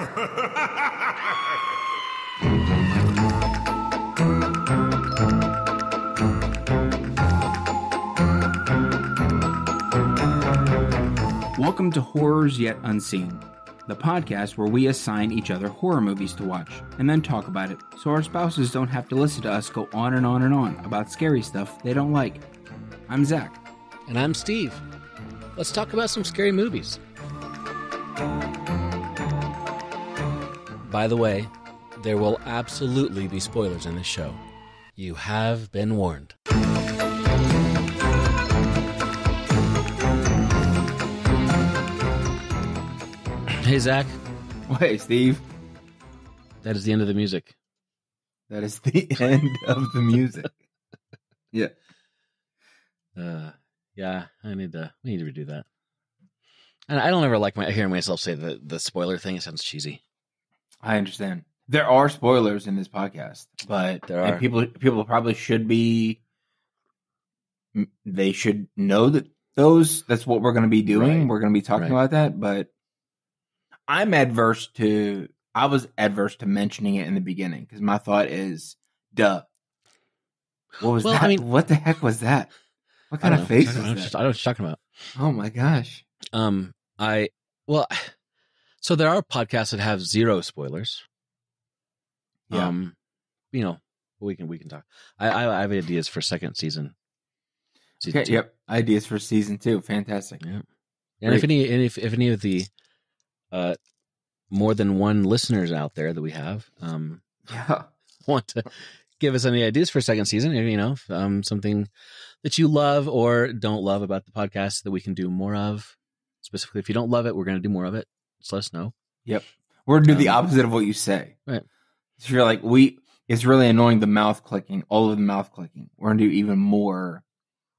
Welcome to Horrors Yet Unseen, the podcast where we assign each other horror movies to watch and then talk about it so our spouses don't have to listen to us go on and on and on about scary stuff they don't like. I'm Zach. And I'm Steve. Let's talk about some scary movies. By the way, there will absolutely be spoilers in this show. You have been warned. Hey, Zach, Wait, Steve. that is the end of the music. That is the end of the music. Yeah. Uh, yeah, I need to. We need to redo that. And I don't ever like my hearing myself say the the spoiler thing. It sounds cheesy. I understand. There are spoilers in this podcast, but There are. people people probably should be they should know that those that's what we're going to be doing. Right. We're going to be talking Right. about that, but I'm adverse to I was adverse to mentioning it in the beginning cuz my thought is duh. What was Well, that? I mean- what the heck was that? What kind of know. face I don't know. was Just- that? I don't know what you're talking about. Oh my gosh. Um, I well, so there are podcasts that have zero spoilers. Yeah. Um, you know, we can we can talk. I I, have ideas for second season. season Okay, two. yep. Ideas for season 2. Fantastic. Yeah. And if Great. any and if if any of the uh more than one listeners out there that we have um Yeah. want to give us any ideas for second season, you know, um something that you love or don't love about the podcast that we can do more of. Specifically, if you don't love it, we're going to do more of it. Just let us know. Yep. We're gonna do the Um, opposite of what you say. Right. So you're like, we it's really annoying the mouth clicking, all of the mouth clicking. We're gonna do even more.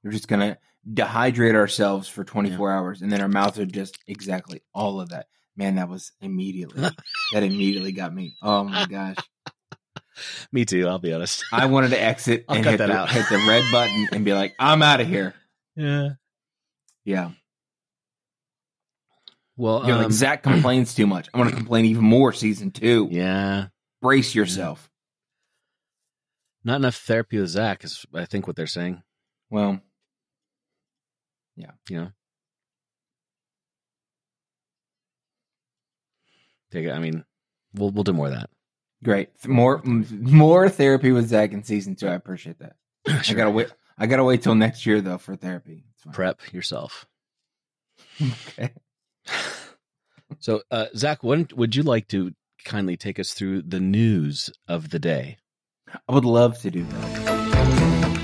We're just gonna dehydrate ourselves for 24 hours, and then our mouths are just exactly all of that. Man, that was immediately that immediately got me. Oh my gosh. Me too. I'll be honest. I wanted to exit and cut hit that the, out. hit the red button and be like, I'm out of here. yeah. Yeah. Well, You're um, like, Zach complains too much. I'm gonna complain even more season two. yeah, Brace yourself. not enough therapy with Zach is I think what they're saying. Well, yeah, You know, Take it. I mean, we'll we'll do more of that. great. More more therapy with Zach in season two. I appreciate that. I gotta wait. I gotta wait till next year though for therapy. Prep yourself. Okay. So, uh, Zach, wouldn't would you like to kindly take us through the news of the day? I would love to do that.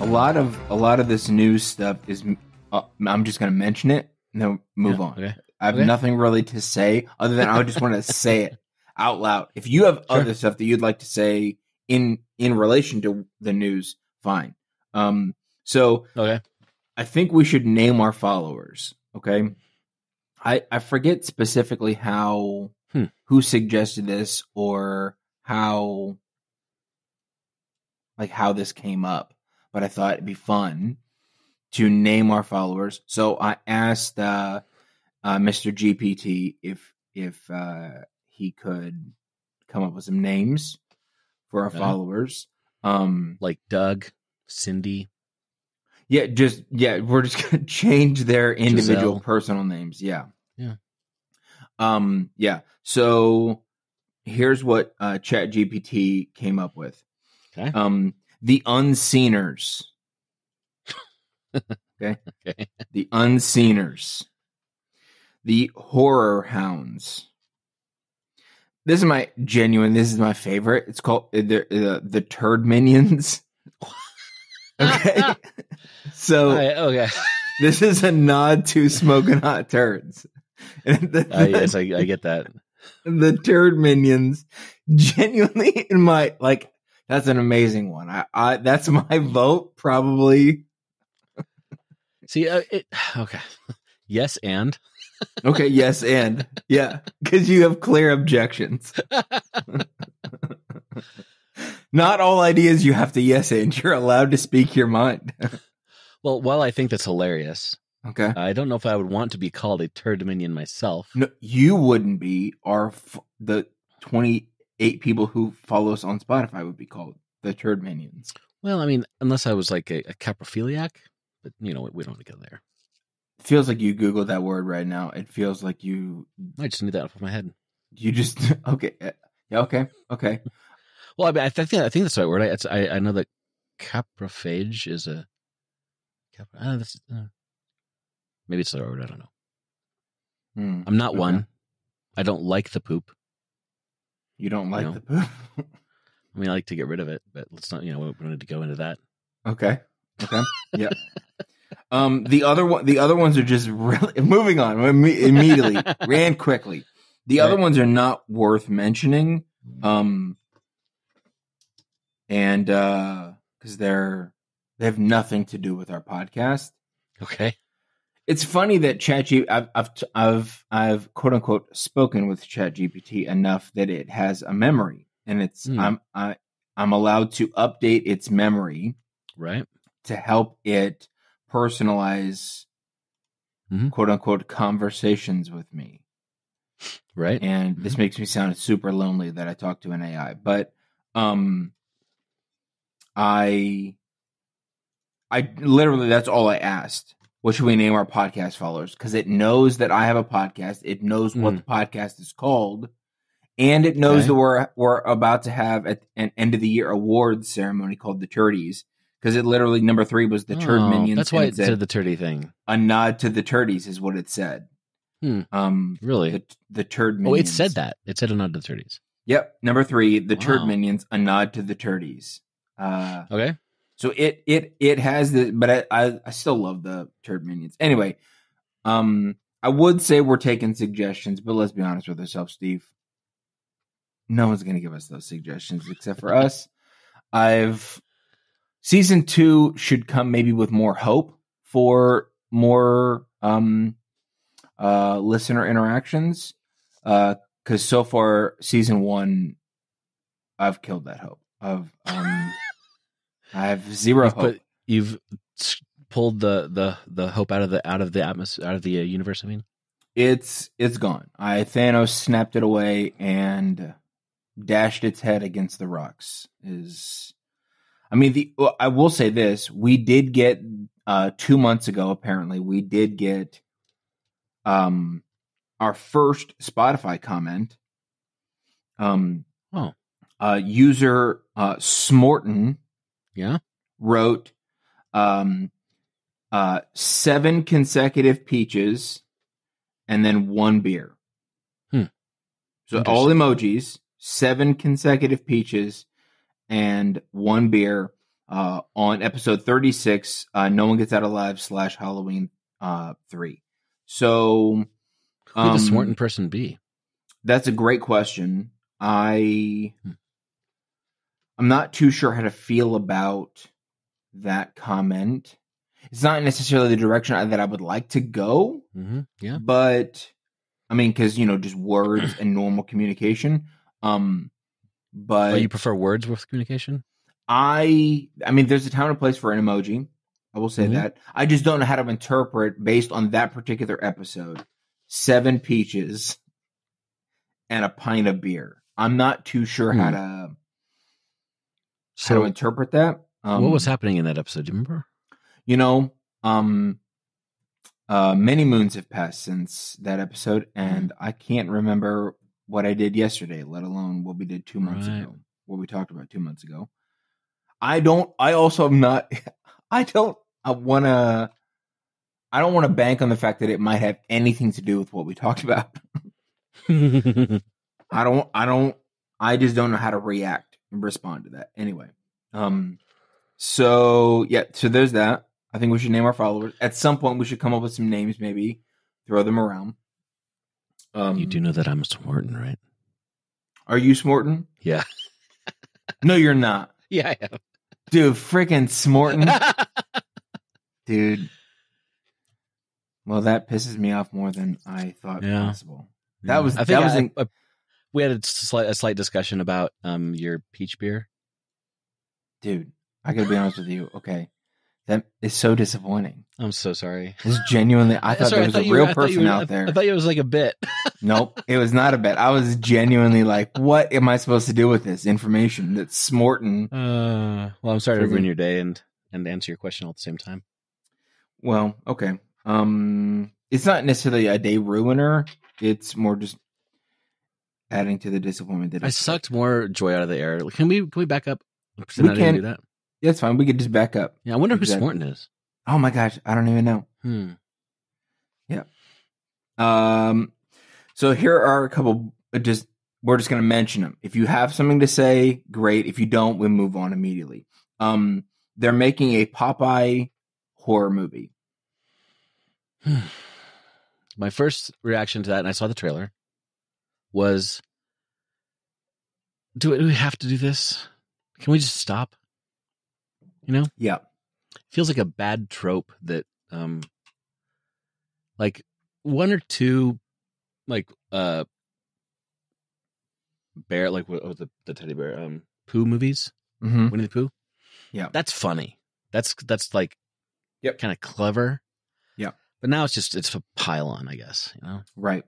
A lot of a lot of this news stuff is. Uh, I'm just gonna mention it and then move Yeah, on. Okay. I have Okay. nothing really to say other than I just want to say it out loud. If you have Sure. other stuff that you'd like to say in in relation to the news, fine. Um, so Okay. I think we should name our followers. Okay. I I forget specifically how Hmm. who suggested this or how like how this came up, but I thought it'd be fun to name our followers. So I asked uh, uh, Mr. GPT if if uh, he could come up with some names for our Okay. followers. Um, Like Doug, Cindy. Yeah, just yeah, we're just gonna change their individual Giselle. personal names. Yeah. Yeah. Um, yeah. So here's what uh Chat GPT came up with. Okay. Um the unseeners. Okay. okay. The unseeners. The horror hounds. This is my genuine, this is my favorite. It's called the the uh, the turd minions. okay. So Okay. okay. this is a nod to smoking hot turds. And the, Uh, yes, I, I get that. the turd minions genuinely in my like that's an amazing one. I, I that's my vote probably. See, uh, it, okay. Yes, and Okay, yes and yeah, cuz you have clear objections. Not all ideas you have to yes and. You're allowed to speak your mind. Well, while I think that's hilarious, Okay. I don't know if I would want to be called a turd minion myself. No, you wouldn't be. Our f- the twenty eight people who follow us on Spotify would be called the Turd Minions. Well, I mean, unless I was like a, a caprophiliac, but you know, we don't want to go there. feels like you Google that word right now. It feels like you I just knew that off of my head. you just okay. uh, Yeah. Okay. Okay. Well, I mean, I, th- I think I think that's the right word. I, it's, I I know that caprophage is a. Cap- uh, that's, uh, maybe it's the right word. I don't know. Hmm. I'm not Okay. one. I don't like the poop. You don't like No. the poop. I mean, I like to get rid of it, but let's not. You know, we don't need to go into that. okay. Okay. Yeah. Um, the other one, the other ones are just really moving on immediately, ran quickly. The other ones are not worth mentioning, um, and uh, because they're they have nothing to do with our podcast. Okay. It's funny that ChatGPT, I've, I've, I've, I've quote unquote spoken with ChatGPT enough that it has a memory, and it's Hmm. I'm I, I'm allowed to update its memory Right. to help it personalize Mhm. quote unquote conversations with me. Right. And this Mm-hmm. makes me sound super lonely that I talk to an AI, but um I I literally that's all I asked. What should we name our podcast followers? Because it knows that I have a podcast. It knows what Mm. the podcast is called, and it knows Okay. that we're we're about to have at an end of the year awards ceremony called the Turdies. Because it literally number three was the Turd Oh, Minions. That's why it said the turdy thing. a nod to the Turdies is what it said. Hmm. Um, Really? the the Turd oh, it said that. It said a nod to the turdies. Yep. Number three, the Turd Minions, a nod to the Turdies. Uh, Okay. So it it it has the, but I, I still love the Turd Minions. Anyway, um, I would say we're taking suggestions, but let's be honest with ourselves, Steve. No one's gonna give us those suggestions except for us. I've season two should come maybe with more hope for more um uh listener interactions. Uh because so far season one I've killed that hope. Of um I have 0 You've hope. put- You've pulled the the the hope out of the out of the atmosphere out of the uh, universe. I mean, it's it's gone. I Thanos snapped it away and dashed its head against the rocks. Is I mean the I will say this: we did get uh two months ago. Apparently, we did get um our first Spotify comment. Um. Oh. Uh, user uh, Smorton yeah. wrote um, uh, seven consecutive peaches and then one beer. Hmm. So all emojis, seven consecutive peaches and one beer uh, on episode 36. Uh, no one gets out alive slash Halloween uh, three. So Who would this Um, person be? that's a great question. I Hmm. I'm not too sure how to feel about that comment. It's not necessarily the direction I- that I would like to go, hmm Yeah. but I mean, because you know, just words and normal communication. Um, but oh, you prefer words with communication? I, I mean, there's a time and place for an emoji. I will say Mhm. that. I just don't know how to interpret based on that particular episode. Seven peaches and a pint of beer. I'm not too sure how Hmm. to So, to interpret that. Um, what was happening in that episode? Do you remember? You know, um, uh, many moons have passed since that episode, and I can't remember what I did yesterday, let alone what we did two months Right. ago, what we talked about two months ago. I don't. I also am not. I don't. I want to. I don't want to bank on the fact that it might have anything to do with what we talked about. I don't. I don't. I just don't know how to react respond to that. Anyway, um, so yeah, so there's that. I think we should name our followers. At some point, we should come up with some names, maybe throw them around. Um, you do know that I'm Swarton, right? Are you Smorton? Yeah. No, you're not, Yeah, I dude. Freaking Smorton, dude. Well, that pisses me off more than I thought Yeah. possible. That was- I think that was I- in- I- we had a slight, a slight discussion about um your peach beer. dude. I gotta be honest with you. Okay, That is so disappointing. I'm so sorry. It's genuinely. I thought Sorry, there was a real thought person were- I- out there. I thought it was like a bit. nope, it was not a bit. I was genuinely like, "What am I supposed to do with this information?" That Smorton. Uh, well, I'm sorry to ruin your day and and answer your question all at the same time. Well, okay. Um, it's not necessarily a day ruiner. It's more just adding to the disappointment that I it's- sucked more joy out of the air. Can we can we back up? We can. do that. That's fine. We could just back up. Yeah, I wonder Exactly. who Smartin is. Oh my gosh, I don't even know. Hmm. Um, so here are a couple. uh, Just we're just going to mention them. If you have something to say, great. If you don't, we move on immediately. Um, they're making a Popeye horror movie. My first reaction to that, and I saw the trailer, was, do we, do we have to do this? Can we just stop? You know, Yeah, feels like a bad trope that, um, like one or two, like uh, bear, like what, was the the teddy bear, um, Pooh movies, mm-hmm. Winnie the Pooh. Yeah. that's funny. That's that's like, Yep. kind of clever. Yeah. but now it's just it's a pile on, I guess. You know. right.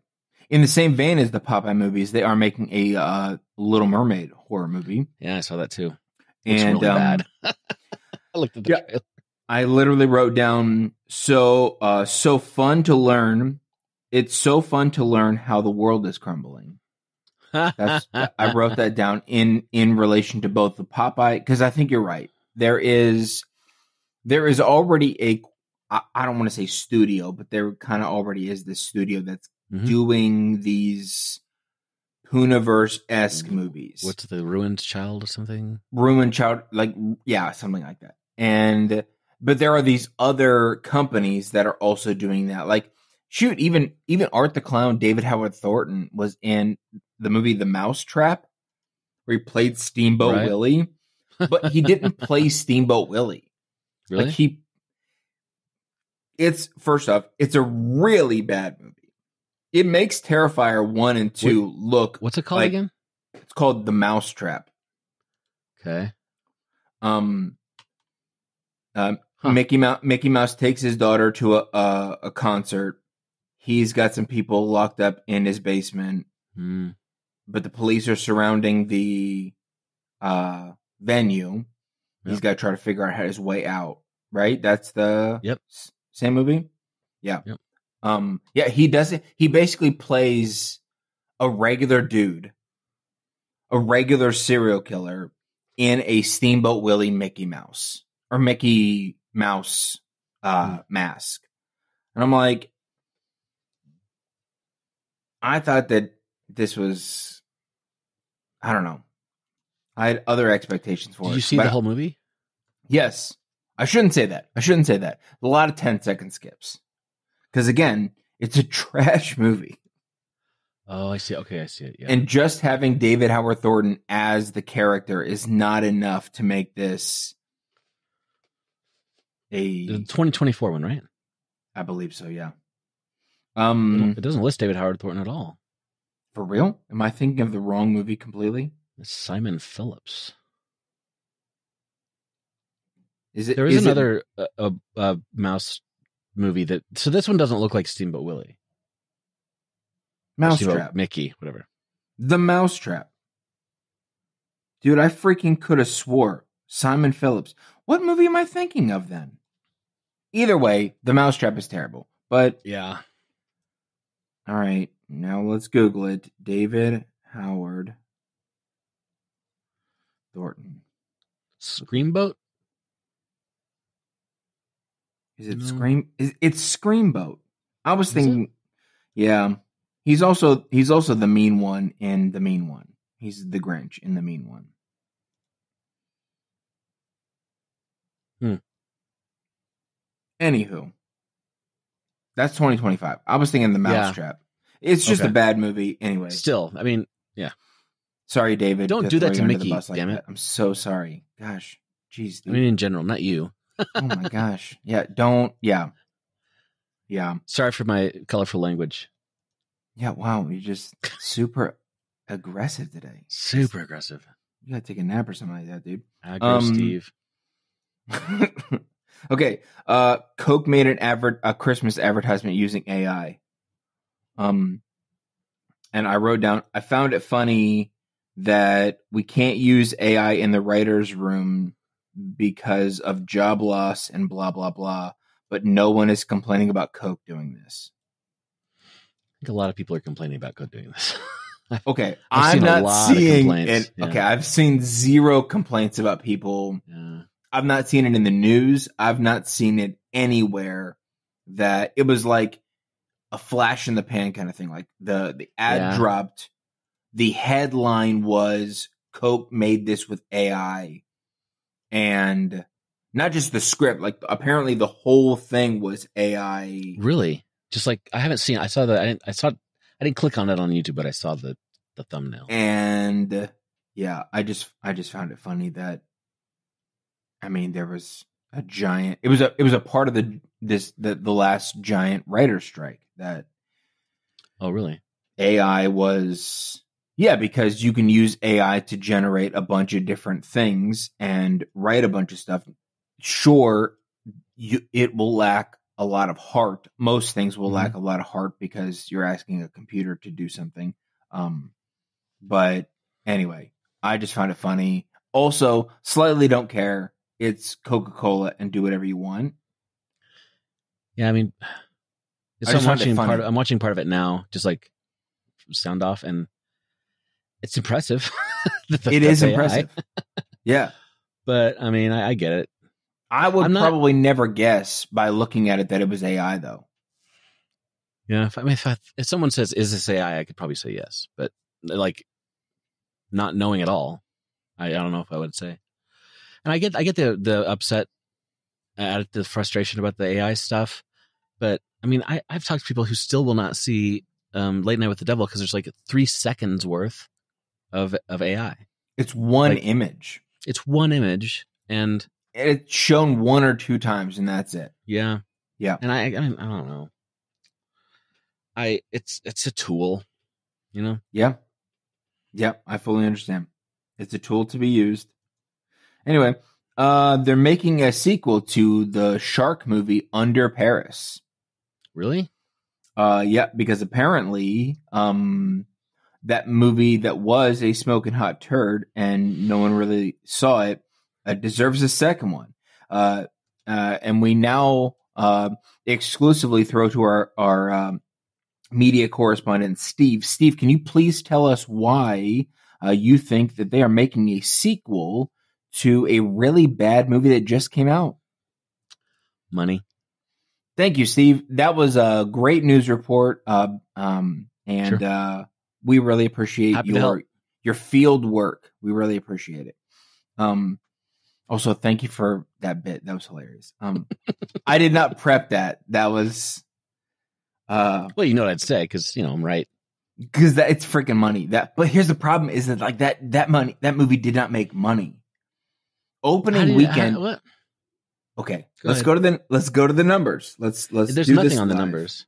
In the same vein as the Popeye movies, they are making a uh, Little Mermaid horror movie. Yeah, I saw that too. Looks and really um, bad. I looked at the Yeah. I literally wrote down so uh so fun to learn. It's so fun to learn how the world is crumbling. That's I wrote that down in in relation to both the Popeye because I think you're right. There is there is already a I, I don't want to say studio, but there kind of already is this studio that's Mhm. doing these Poohniverse esque Mm. movies. What's the ruined child or something? Ruined Child, like yeah, something like that. And but there are these other companies that are also doing that. Like shoot, even even Art the Clown, David Howard Thornton was in the movie The Mousetrap, where he played Steamboat Right. Willie, but he didn't play Steamboat Willie. Really? Like he, it's first off, it's a really bad movie. It makes Terrifier one and two look. What's it called like- again? It's called The Mousetrap. Okay. um, um Huh. Mickey Mouse Mickey Mouse takes his daughter to a, a a concert. He's got some people locked up in his basement, Hmm. but the police are surrounding the uh venue. He's got to try to figure out how his way out. Right? That's the Yep. same movie. Yeah. Yep. Um. Yeah. He doesn't. He basically plays a regular dude, a regular serial killer in a Steamboat Willie Mickey Mouse or Mickey Mouse uh, Hmm. mask. And I'm like, I thought that this was, I don't know. I had other expectations for Did it. you see the whole movie? Yes. I shouldn't say that. I shouldn't say that. A lot of 10 second skips. Because again, it's a trash movie. Oh, I see. Okay, I see it. Yeah. And just having David Howard Thornton as the character is not enough to make this the a 2024 one, right? I believe so, yeah. It Um It doesn't list David Howard Thornton at all. for real? Am I thinking of the wrong movie completely? It's Simon Phillips. Is it There is is it- another uh, uh, uh, mouse movie that. So this one doesn't look like Steamboat Willie. Mousetrap? Mickey, whatever. The Mousetrap. Dude, I freaking could have swore Simon Phillips. What movie am I thinking of then? Either way, The Mousetrap is terrible. But Yeah. all right, now let's Google it. David Howard Thornton. Screamboat. Is it No. Scream? Is it's Screamboat? I was Is thinking, yeah. He's also he's also the mean one in the mean one. He's the Grinch in the mean one. Hmm. Anywho, that's 2025. I was thinking the Yeah. Mousetrap. It's just Okay. a bad movie anyway. Still, I mean, yeah. sorry, David. Don't do that to you under the Mickey, like damn it. that. I'm so sorry. Gosh, jeez, I mean in general, not you. Oh my gosh. Yeah, don't. Yeah, yeah. Sorry for my colorful language. Yeah, wow, you're just super aggressive today. Super aggressive. You gotta take a nap or something like that, dude. Aggro Um, Steve. Okay. Uh, Coke made an advert, a Christmas advertisement using AI. Um, and I wrote down, I found it funny that we can't use AI in the writer's room because of job loss and blah, blah, blah. But no one is complaining about Coke doing this. I think a lot of people are complaining about Coke doing this. Okay. I've I'm not seeing it. yeah. Okay. I've seen zero complaints about people yeah. I've not seen it in the news. I've not seen it anywhere that it was like a flash in the pan kind of thing. Like the the ad Yeah. dropped, the headline was Coke made this with AI, and not just the script. Like apparently the whole thing was AI. Really? Just like I haven't seen. I saw the. I didn't. I saw. I didn't click on it on YouTube, but I saw the the thumbnail. and yeah i just i just found it funny that i mean there was a giant it was a it was a part of the this the, the last giant writer strike that Oh, really? ai was yeah because you can use ai to generate a bunch of different things and write a bunch of stuff sure you it will lack a lot of heart most things will Mhm. lack a lot of heart because you're asking a computer to do something um but anyway i just found it funny also slightly don't care it's coca-cola and do whatever you want Yeah. I mean, I I'm watching part. Of, I'm watching part of it now, just like sound off, and it's impressive. that it is AI, impressive yeah but I mean, I, I get it. i would not- probably never guess by looking at it that it was ai though Yeah. If I mean, if, I, if someone says, "Is this AI?" I could probably say yes, but like not knowing at all, I, I don't know if I would say. And I get, I get the the upset at the frustration about the AI stuff, but I mean, I I've talked to people who still will not see um, Late Night with the Devil because there's like three seconds worth of of AI. it's one Like- image It's one image, and it's shown one or two times and that's it yeah, Yeah. and I I, mean, I don't know. I it's it's a tool, you know. Yeah. Yeah, I fully understand. It's a tool to be used. Anyway, uh they're making a sequel to the shark movie Under Paris. Really? Uh yeah, because apparently um that movie that was a smoking hot turd and no one really saw it uh, deserves a second one. Uh uh and we now uh exclusively throw to our our um, media correspondent Steve. Steve, can you please tell us why uh, you think that they are making a sequel to a really bad movie that just came out? Money. Thank you, Steve. That was a great news report, uh, um, and Sure. We really appreciate Happy your your field work. We really appreciate it. Um, also, thank you for that bit. That was hilarious. Um, I did not prep that. That was. Uh, Well, you know what I'd say because you know I'm right. because that it's freaking money. That but here's the problem: is that like that that money that movie did not make money. Opening you- weekend. how- okay, Go let's ahead. go to the let's go to the numbers. Let's let's. There's do nothing this on the live. numbers.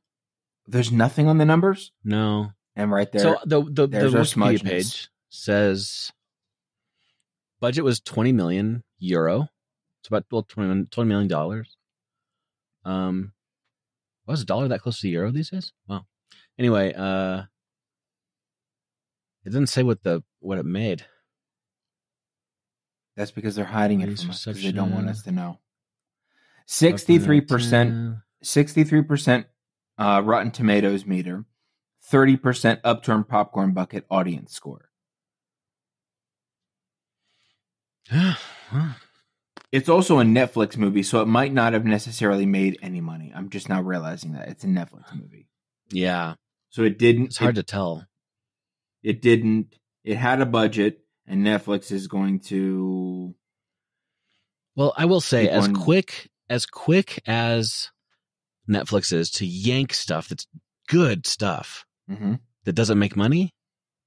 There's nothing on the numbers, No. And right there. so the the, the Wikipedia page says budget was 20 million euro. It's about well 20, 20 million dollars. Um, was a dollar that close to the euro these days? Wow. Anyway, uh, it doesn't say what the what it made. that's because they're hiding it from us because they don't want us to know. Sixty-three percent, sixty-three percent, uh, Rotten Tomatoes meter, thirty percent Upturn Popcorn Bucket audience score. It's also a Netflix movie, so it might not have necessarily made any money. I'm just now realizing that it's a Netflix movie, yeah, so it didn't. it's hard it, to tell. It didn't. It had a budget, and Netflix is going to. Well, I will say, as on- quick as quick as Netflix is to yank stuff that's good stuff Mhm. that doesn't make money.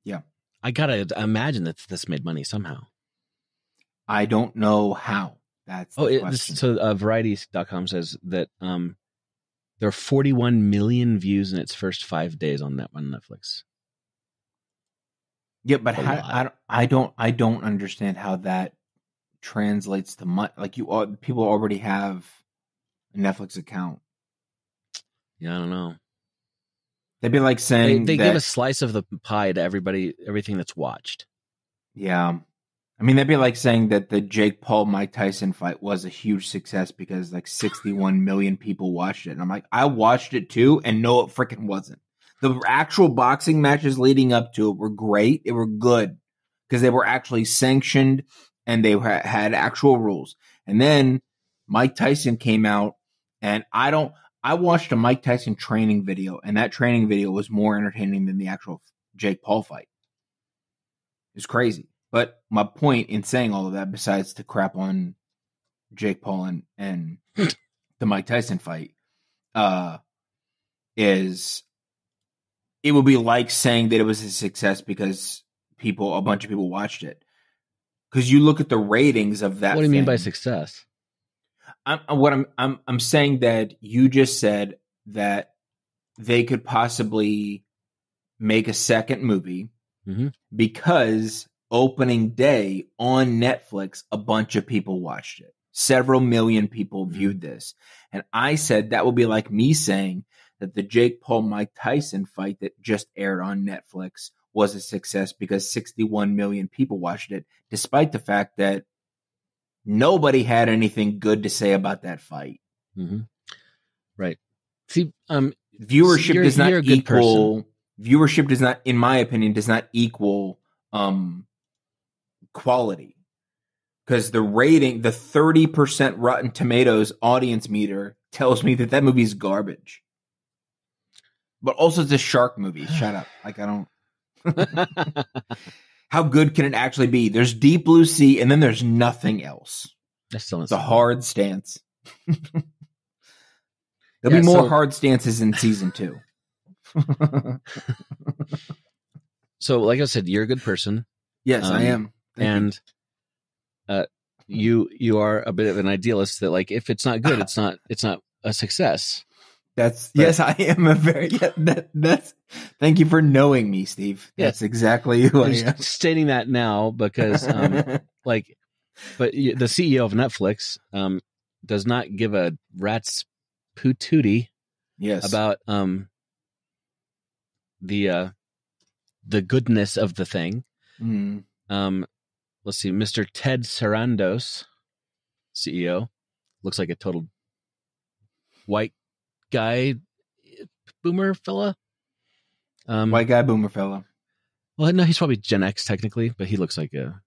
Yeah. I gotta imagine that this made money somehow. I don't know how. That's Oh, it, this, so uh, Variety.com says that um, there are 41 million views in its first five days on that one Netflix. yeah, but how. I don't. I don't. I don't understand how that translates to money. Like you, people already have a Netflix account. Yeah, I don't know. They'd be like saying they that, give a slice of the pie to everybody, everything that's watched. yeah. I mean, that'd be like saying that the Jake Paul Mike Tyson fight was a huge success because like 61 million people watched it. And I'm like, I watched it too, and no, it freaking wasn't. The actual boxing matches leading up to it were great. They were good because they were actually sanctioned and they had actual rules. And then Mike Tyson came out, and I don't. I watched a Mike Tyson training video, and that training video was more entertaining than the actual Jake Paul fight. It's crazy. But my point in saying all of that, besides to crap on Jake Paul and, and the Mike Tyson fight, uh, is it would be like saying that it was a success because people, a bunch of people watched it. Because you look at the ratings of that. what do you mean by success? I'm what I'm I'm I'm saying that you just said that they could possibly make a second movie Mhm. because opening day on Netflix, a bunch of people watched it. Several million people viewed this. And I said that would be like me saying that the Jake Paul Mike Tyson fight that just aired on Netflix was a success because 61 million people watched it, despite the fact that nobody had anything good to say about that fight. hmm Right. See, um, Viewership You're- does not you're a good equal viewership does not in my opinion does not equal um quality. Cuz the rating, the 30% Rotten Tomatoes audience meter tells me that that movie is garbage. But also it's a shark movie. Shut up. Like I don't how good can it actually be? There's Deep Blue Sea and then there's nothing else. I still It's a hard stance. There'll Yeah, be more so- hard stances in season two. So, like I said, you're a good person, yes, I Um, am. Thank you. and uh, you you are a bit of an idealist. That like, if it's not good, it's not it's not a success. That's but- yes, I am a very yeah, that that's. Thank you for knowing me, Steve. Yeah. That's exactly who I I'm stating that now because, um, like, but the CEO of Netflix um, does not give a rat's pootie yes, about um the uh the goodness of the thing. Mm. Um, let's see, Mr. Ted Sarandos, CEO, looks like a total white guy, boomer fella. Um, white guy boomer fella. well, no, he's probably Gen X technically, but he looks like a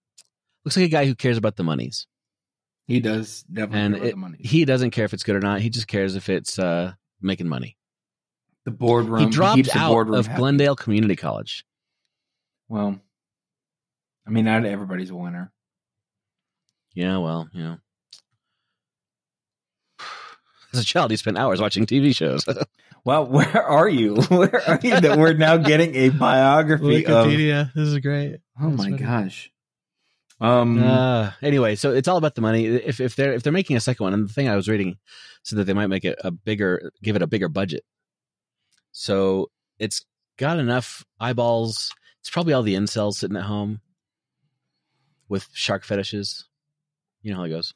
looks like a guy who cares about the monies. He does definitely And it- the money. He doesn't care if it's good or not. He just cares if it's uh, making money. the boardroom. he dropped the out of happy. Glendale Community College. Well, I mean, not everybody's a winner. Yeah, well, you know. As a child, he spent hours watching TV shows. Well, where are you? Where are you that we're now getting a biography of? This is great. Oh That's my funny. gosh. Um. Uh, anyway, so it's all about the money. If if they're if they're making a second one, and the thing I was reading said that they might make it a bigger, give it a bigger budget. So it's got enough eyeballs. It's probably all the incels sitting at home with shark fetishes. You know how it goes.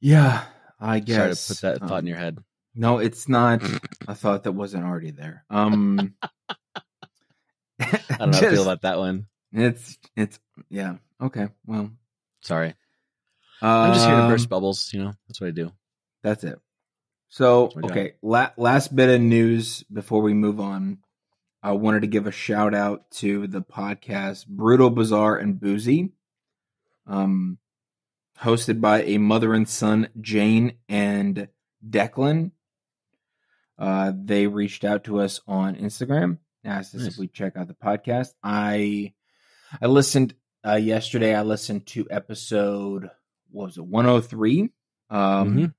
yeah, I guess. Sorry to put that thought in Um, your head. No, it's not a thought that wasn't already there. Um. I don't know how I feel about that one. It's it's yeah okay well Sorry, I'm just here to um, burst bubbles. You know, that's what I do. That's it. So, That's okay, la- last bit of news before we move on. I wanted to give a shout out to the podcast Brutal, Bizarre, and Boozy, um, hosted by a mother and son, Jane and Declan. Uh, they reached out to us on Instagram, asked us Nice. if we check out the podcast. I I listened uh, yesterday. I listened to episode what was it one hundred three, um, Mhm.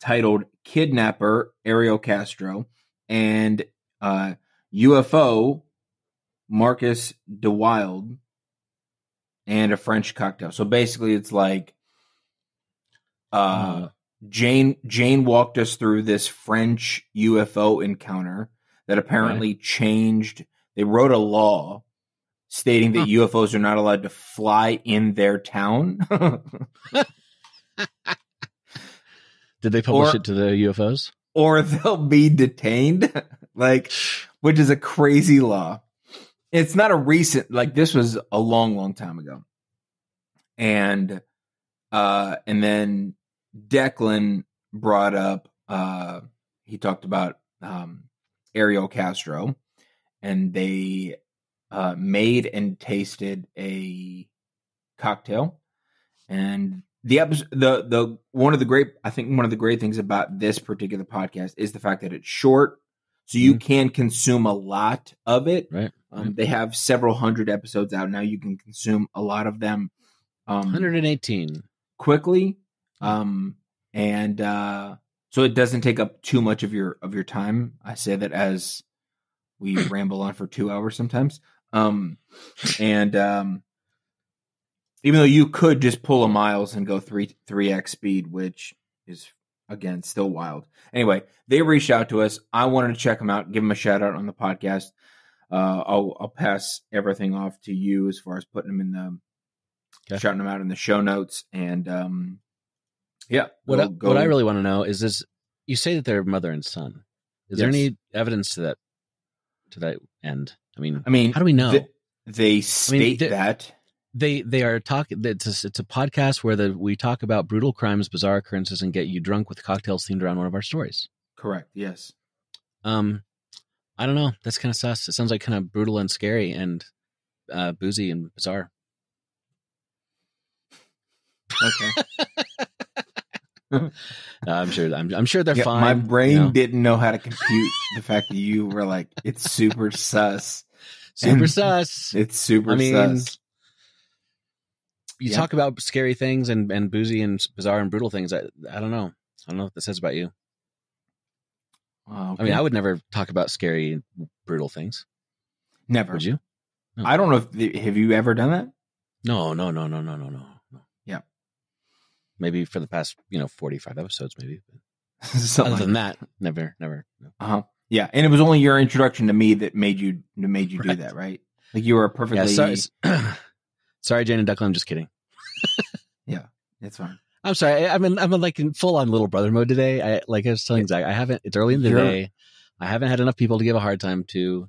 titled "Kidnapper Ariel Castro" and uh, UFO Marcus DeWild and a French cocktail. So basically, it's like uh, Uh, Jane Jane walked us through this French UFO encounter that apparently changed. They wrote a law stating that Huh. UFOs are not allowed to fly in their town. Did they publish Or- it to the UFOs? or they'll be detained, like, which is a crazy law. It's not a recent, like, this was a long, long time ago. And, uh, and then Declan brought up, uh, he talked about, um, Ariel Castro and they, uh, made and tasted a cocktail. And the episode the the one of the great i think one of the great things about this particular podcast is the fact that it's short so you can consume a lot of it. Right. um, they have several hundred episodes out now. You can consume a lot of them. Um, 118. quickly um, and uh, so it doesn't take up too much of your of your time i say that as we ramble on for two hours sometimes um, and um, even though you could just pull a miles and go three three x speed, which is again still wild. Anyway, they reached out to us. I wanted to check them out, give them a shout out on the podcast. Uh, I'll I'll pass everything off to you as far as putting them in the Okay. shouting them out in the show notes and um, yeah. What we'll I, go- what I really want to know is this: you say that they're mother and son. Is there any evidence to that to that end? I mean, I mean, how do we know? th- they state the- that they they are talking. It's a, it's a podcast where the, we talk about brutal crimes, bizarre occurrences, and get you drunk with cocktails themed around one of our stories. correct. Yes. Um, I don't know. That's kind of sus. It sounds like kind of brutal and scary and uh, boozy and bizarre. Okay. Uh, I'm sure. I'm, I'm sure they're Yeah, fine. My brain you know. didn't know how to compute the fact that you were like, it's super sus. super sus. It's super I mean, sus. You Yeah. talk about scary things and, and boozy and bizarre and brutal things. I, I don't know. I don't know what that says about you. Oh, I mean. I would never talk about scary and brutal things. never. Would you? No. I don't know if the, have you ever done that? No, no, no, no, no, no, no. Maybe for the past, you know, 45 episodes, maybe. Other like than that, never, never. No. Uh-huh. Yeah, and it was only your introduction to me that made you that made you Right. do that, right? Like you were perfectly. Yeah, sorry, sorry, Jane and Declan. I'm just kidding. Yeah, it's fine. I'm sorry. I, I'm in, I'm in like in full on little brother mode today. I like I was telling Zach, I haven't. It's early in the You're- day. I haven't had enough people to give a hard time to,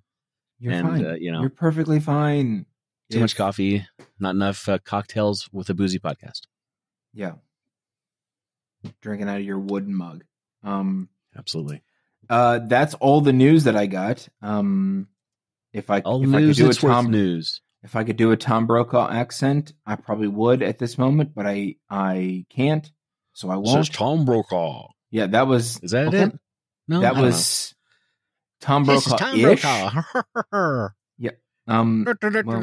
You're and fine. uh, you know, You're perfectly fine. too much coffee, not enough uh, cocktails with a boozy podcast. Yeah. Drinking out of your wooden mug. Um. Absolutely. Uh. That's all the news that I got. Um. If I All if news I could do a Tom news. if I could do a Tom Brokaw accent, I probably would at this moment, but I I can't, so I won't. Tom Brokaw. yeah, that was Is that Okay. it? No, that was Tom know. This Brokaw Tom. Brokaw. Um, I'm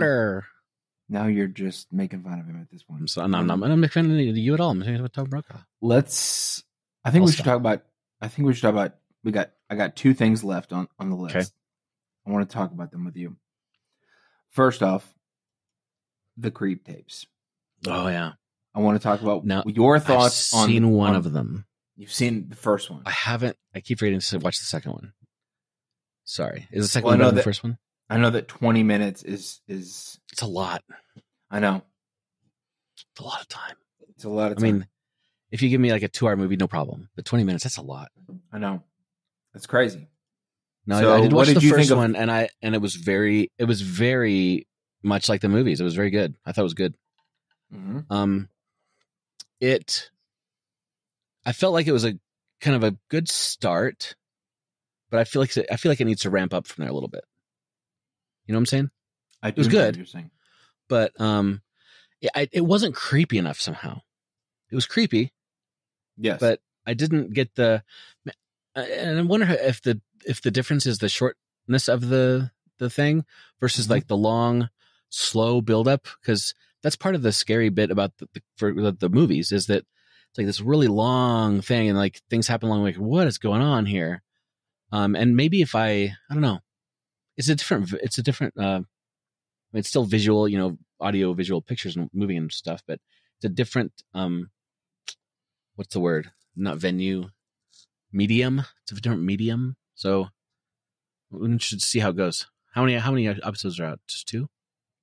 now you're just making fun of him at this point. so, no, I'm not. I'm not offending you at all. I'm talking about Tom Brokaw. Let's. I think I'll we should stop. talk about. I think we should talk about. We got. I got two things left on on the list. Okay. I want to talk about them with you. First off, the creep tapes. Oh yeah, I want to talk about Now, your thoughts I've on. seen one on- of them. You've seen the first one. I haven't. I keep forgetting to watch the second one. Sorry, is the second Well, one better than the first one? I know that 20 minutes is is. It's a lot. I know It's a lot of time. it's a lot of. Time. I mean, if you give me like a two-hour movie, no problem. But 20 minutes—that's a lot. I know. That's crazy. No, So I, I did watch did the first of- one, and I and it was very, it was very much like the movies. It was very good. I thought it was good. hmm Um, it, I felt like it was a kind of a good start, but I feel like I feel like it needs to ramp up from there a little bit. You know what I'm saying? I do was good. You're saying. But um, it, I, it wasn't creepy enough somehow. It was creepy, Yes, but I didn't get the. And I wonder if the if the difference is the shortness of the the thing versus Mhm. like the long, slow buildup because that's part of the scary bit about the, the for the, the movies is that it's like this really long thing and like things happen along like what is going on here, um and maybe if I I don't know, it's a different it's a different uh, it's still visual you know audio visual pictures and moving and stuff but it's a different um what's the word? Not venue. Medium. It's a different medium. So we should see how it goes. How many how many episodes are out? Just two?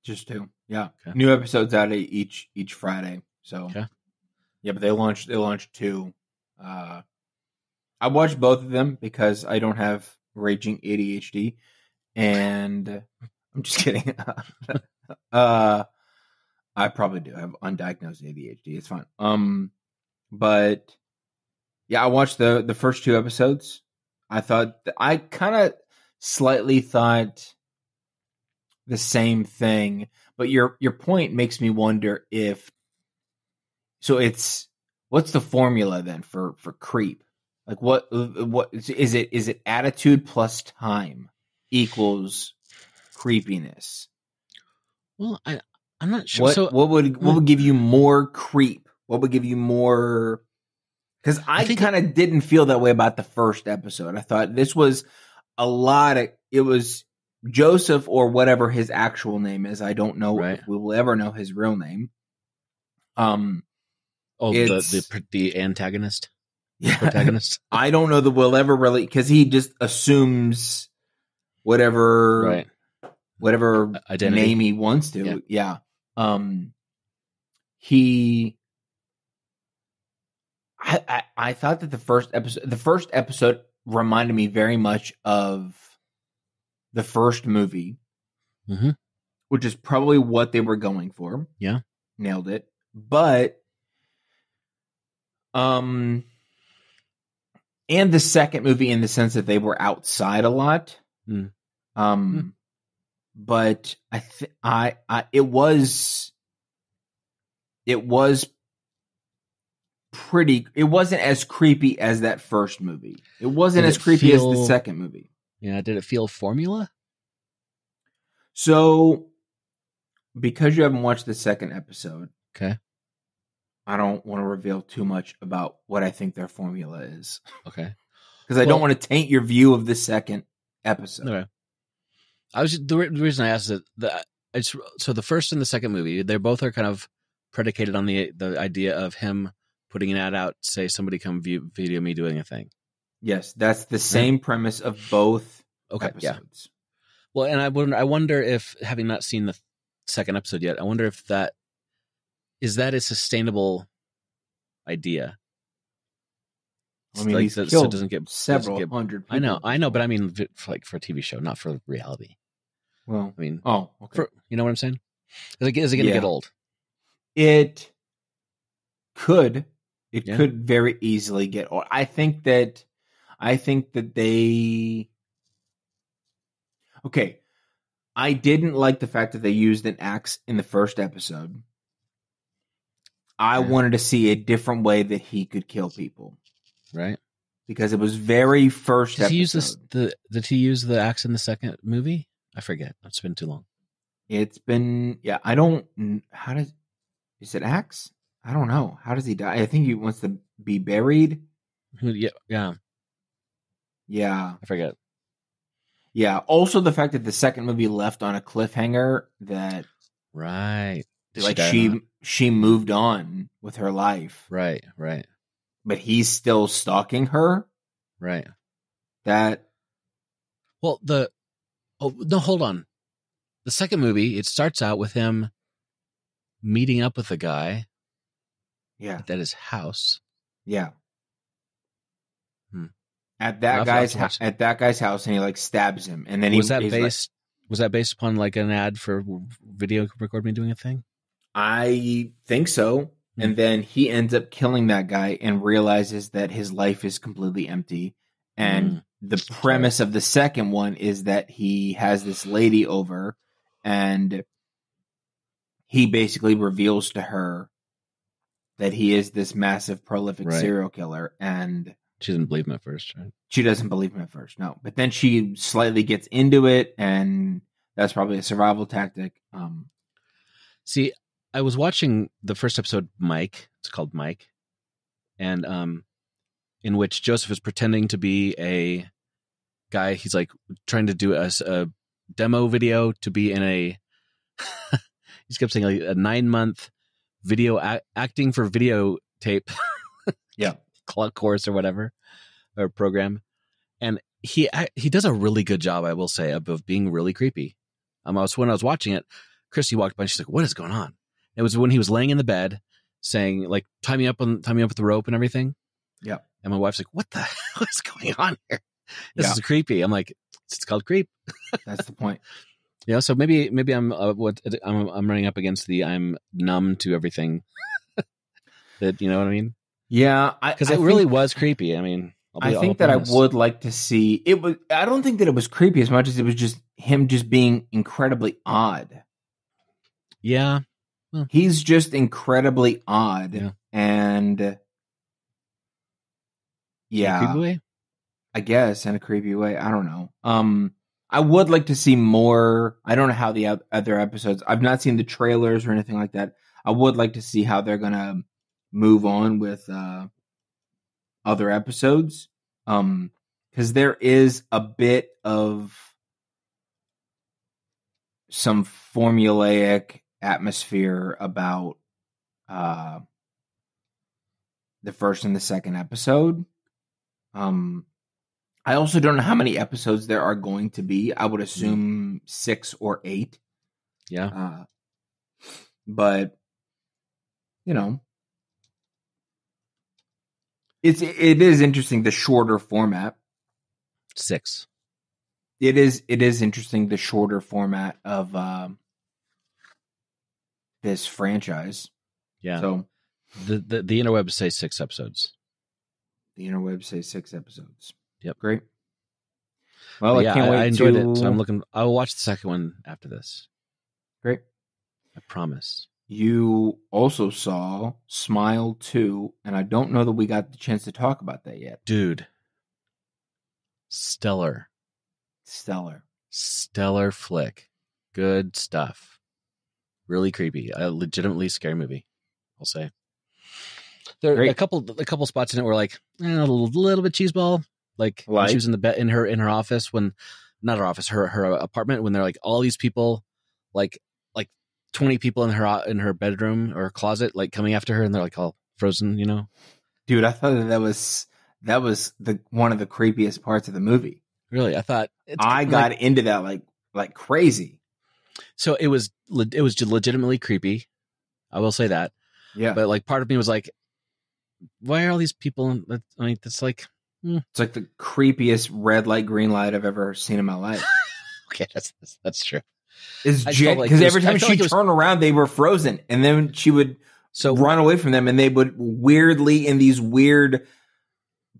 Just two. Yeah, Okay. new episodes out each each Friday. So Okay. yeah, but they launched they launched two uh I watched both of them because I don't have raging ADHD, and I'm just kidding. uh, I probably do have undiagnosed ADHD. It's fine. Um, but yeah, I watched the the first two episodes. I thought I kind of slightly thought the same thing, but your your point makes me wonder if so it's what's the formula then for for creep? Like what what is it is it attitude plus time equals creepiness? Well, I I'm not sure. What so what would what would give you more creep? What would give you more? Because I, I kind of didn't feel that way about the first episode. I thought this was a lot of it was Joseph or whatever his actual name is. I don't know Right. if we will ever know his real name. Um, oh the, the the antagonist yeah, protagonist. I don't know that we'll ever really because he just assumes whatever right. whatever Identity. name he wants to. Yeah. Yeah. Um he I, I I thought that the first episode the first episode reminded me very much of the first movie. Mhm. Which is probably what they were going for. Yeah. Nailed it. But um and the second movie in the sense that they were outside a lot. Mm. Um Mm. but I th- I I it was it was pretty it wasn't as creepy as that first movie. It wasn't Did as it creepy as the second movie. Yeah. Did it feel formula? So because you haven't watched the second episode, Okay. I don't want to reveal too much about what I think their formula is Okay. because I don't want to taint your view of the second episode. Okay. I was the, re- the reason I asked it. The, it's so the first and the second movie. They both are kind of predicated on the the idea of him putting an ad out. Say somebody come view video me doing a thing. Yes, that's the same premise of both Okay. Yeah. episodes. Well, and I wonder. I wonder if having not seen the second episode yet, I wonder if that is that a sustainable idea. I mean, like, so- so it doesn't get several doesn't get- hundred. I know, I know, but. I mean, for like for a TV show, not for reality. well, I mean, oh, okay. for you know what I'm saying? Is it, is it going to Yeah. get old? it could it Yeah. could very easily get old. I think that I think that they Okay. I didn't like the fact that they used an axe in the first episode. I Yeah. wanted to see a different way that he could kill people Right? because it was very first Did episode. he use this? The did he use the axe in the second movie? I forget. It's been too long. It's been yeah. I don't. How does is it axe? I don't know. How does he die? I think he wants to be buried. Yeah, yeah. Yeah, I forget. yeah. Also, the fact that the second movie left on a cliffhanger that Right. Like or she she moved on with her life, Right. Right. But he's still stalking her. Right. That Well, the oh no, hold on. The second movie, it starts out with him meeting up with a guy yeah, at his house. yeah. Hmm. At that to- guy's I'll have hou- at that guy's house, and he like stabs him, and then he was that he's like- based? was that based upon like an ad for video record me doing a thing? I think so. And then he ends up killing that guy and realizes that his life is completely empty. And Mm. the premise of the second one is that he has this lady over and he basically reveals to her that he is this massive prolific Right. serial killer and She doesn't believe him at first, right? she doesn't believe him at first no but then she slightly gets into it and that's probably a survival tactic um See, I was watching the first episode, Mike. It's called Mike, and um, in which Joseph is pretending to be a guy. He's like trying to do a demo video to be in a. he kept saying like a nine month video ac acting for videotape. Yeah. cl- course or whatever, or program, and he he does a really good job, I will say, of, of being really creepy. Um, I was when I was watching it, Christy walked by and she's like, "What is going on?" It was when he was laying in the bed, saying like, "Tie me up on, tie me up with the rope and everything." Yeah. And my wife's like, "What the hell is going on here? This Yeah. is creepy." I'm like, "It's called creep." That's the point. You know, so maybe maybe I'm uh, what I'm I'm running up against the I'm numb to everything. that you know what I mean? Yeah, Because it really was creepy. I mean, I think that I would like to see it was I don't think that it was creepy as much as it was just him just being incredibly odd. Yeah, He's just incredibly odd Yeah. and yeah, way. I guess in a creepy way. I don't know. Um I would like to see more. I don't know how the other episodes. I've not seen the trailers or anything like that. I would like to see how they're going to move on with uh other episodes. Um cuz there is a bit of some formulaic atmosphere about uh the first and the second episode. Um I also don't know how many episodes there are going to be. I would assume 6 or 8. Yeah, Uh but you know it's it is interesting the shorter format. six. It is it is interesting the shorter format of um this franchise. Yeah, So the, the the interwebs say six episodes. the interwebs say six episodes. Yep. Great. Well, But I yeah, can't I, wait I enjoyed to it. So I'm looking. I will watch the second one after this. Great. I promise. You also saw Smile 2, and I don't know that we got the chance to talk about that yet. Dude, stellar, Stellar. stellar flick. Good stuff. Really creepy. A legitimately scary movie. I'll say. There are Great. a couple a couple spots in it were like eh, a little, little bit cheeseball. Like, when she was in the bed in her in her office when not her office, her her apartment when they're like all these people like like 20 people in her in her bedroom or closet like coming after her and they're like all frozen, you know. Dude, I thought that, that was that was the one of the creepiest parts of the movie. Really, I thought it's I like- got into that like like crazy. So it was it was legitimately creepy. I will say that, Yeah. but like part of me was like, why are all these people? in- I mean, that's like it's like the creepiest red light green light I've ever seen in my life. okay, that's that's, that's true. Is felt like because every time she like it was- turned around, they were frozen, and then she would So run away from them, and they would weirdly in these weird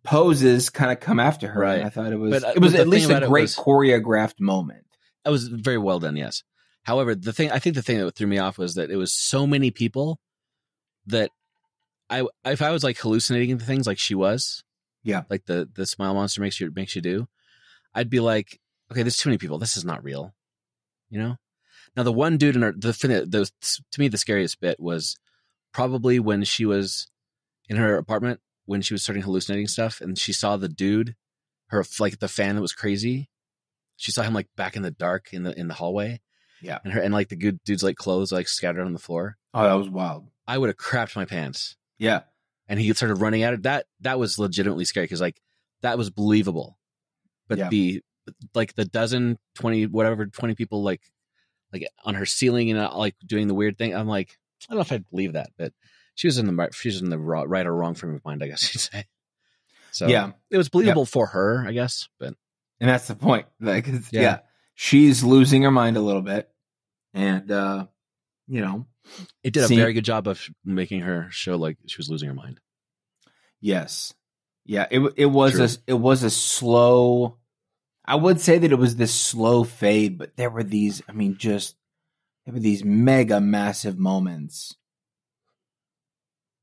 poses kind of come after her. Right. I thought it was But, uh, it was at least a great was- choreographed moment. that was very well done. Yes. However, the thing I think the thing that threw me off was that it was so many people that I if I was like hallucinating the things like she was, Yeah. like the the smile monster makes you makes you do, I'd be like, okay, there's too many people. This is not real, you know. Now the one dude in her the thing that the to me the scariest bit was probably when she was in her apartment when she was starting hallucinating stuff and she saw the dude, her like the fan that was crazy. She saw him like back in the dark in the in the hallway. Yeah. And her and like the good dude's like clothes like scattered on the floor. Oh, that was wild. I would have crapped my pants. Yeah. And he started running at it. That that was legitimately scary because like that was believable. But Yeah. the like the dozen, twenty, whatever, twenty people like like on her ceiling and uh, like doing the weird thing. I'm like, I don't know if I'd believe that, but she was in the she was in the right or wrong frame of mind, I guess you'd say. So Yeah. it was believable for her, I guess. But And that's the point. Like, Yeah. yeah. She's losing her mind a little bit, and uh, you know, it did a very good job of making her show like she was losing her mind. yes, yeah, it it was True. a it was a slow. I would say that it was this slow fade, but there were these. I mean, just there were these mega massive moments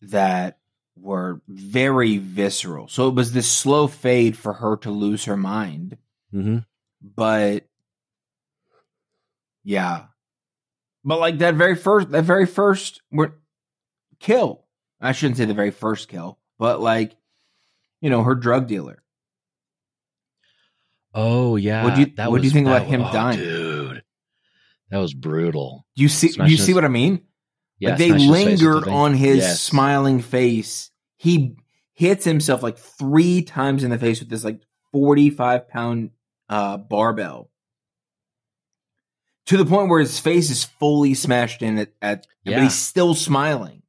that were very visceral. So it was this slow fade for her to lose her mind. Mm-hmm. but yeah but like that very first that very first kill i shouldn't say the very first kill but like you know her drug dealer Oh yeah. What do you- that what'd you think that about him oh, dying? dude? That was brutal. do you see do Smashing you see what i mean Yeah, like they smashing his face with the lingered on his Yes. smiling face he hits himself like three times in the face with this like 45 pound uh barbell to the point where his face is fully smashed in at, at but he's still smiling